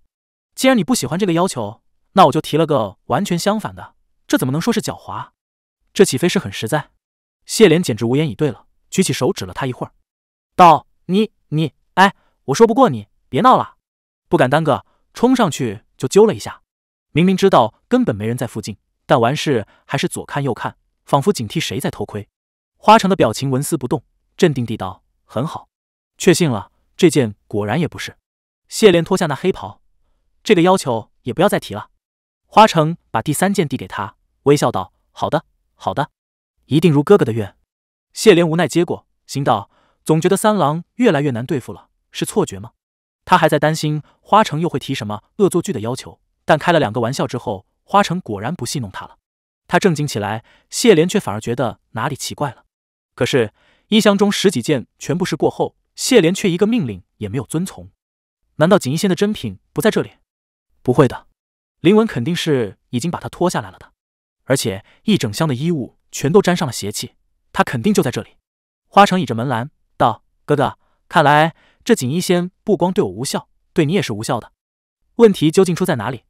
既然你不喜欢这个要求，那我就提了个完全相反的。这怎么能说是狡猾？这岂非是很实在？”谢莲简直无言以对了，举起手指了他一会儿，道：“你你，哎，我说不过你。”别闹了，不敢耽搁，冲上去就揪了一下。明明知道根本没人在附近，但完事还是左看右看，仿佛警惕谁在偷窥。花城的表情纹丝不动，镇定地道：“很好，确信了，这件果然也不是。”谢莲脱下那黑袍，这个要求也不要再提了。花城把第三件递给他，微笑道：“好的，好的，一定如哥哥的愿。”谢莲无奈接过，心道：“总觉得三郎越来越难对付了，是错觉吗？”他还在担心花城又会提什么恶作剧的要求，但开了两个玩笑之后，花城果然不戏弄他了。他正经起来，谢莲却反而觉得哪里奇怪了。可是衣箱中十几件全部是过后，谢莲却一个命令也没有遵从。难道锦衣仙的真品不在这里？不会的，林文肯定是已经把它脱下来了的。而且一整箱的衣物全都沾上了邪气，他肯定就在这里。花城倚着门栏：“哥哥，看来……”这锦衣仙不光对我无效，对你也是无效的。问题究竟出在哪里？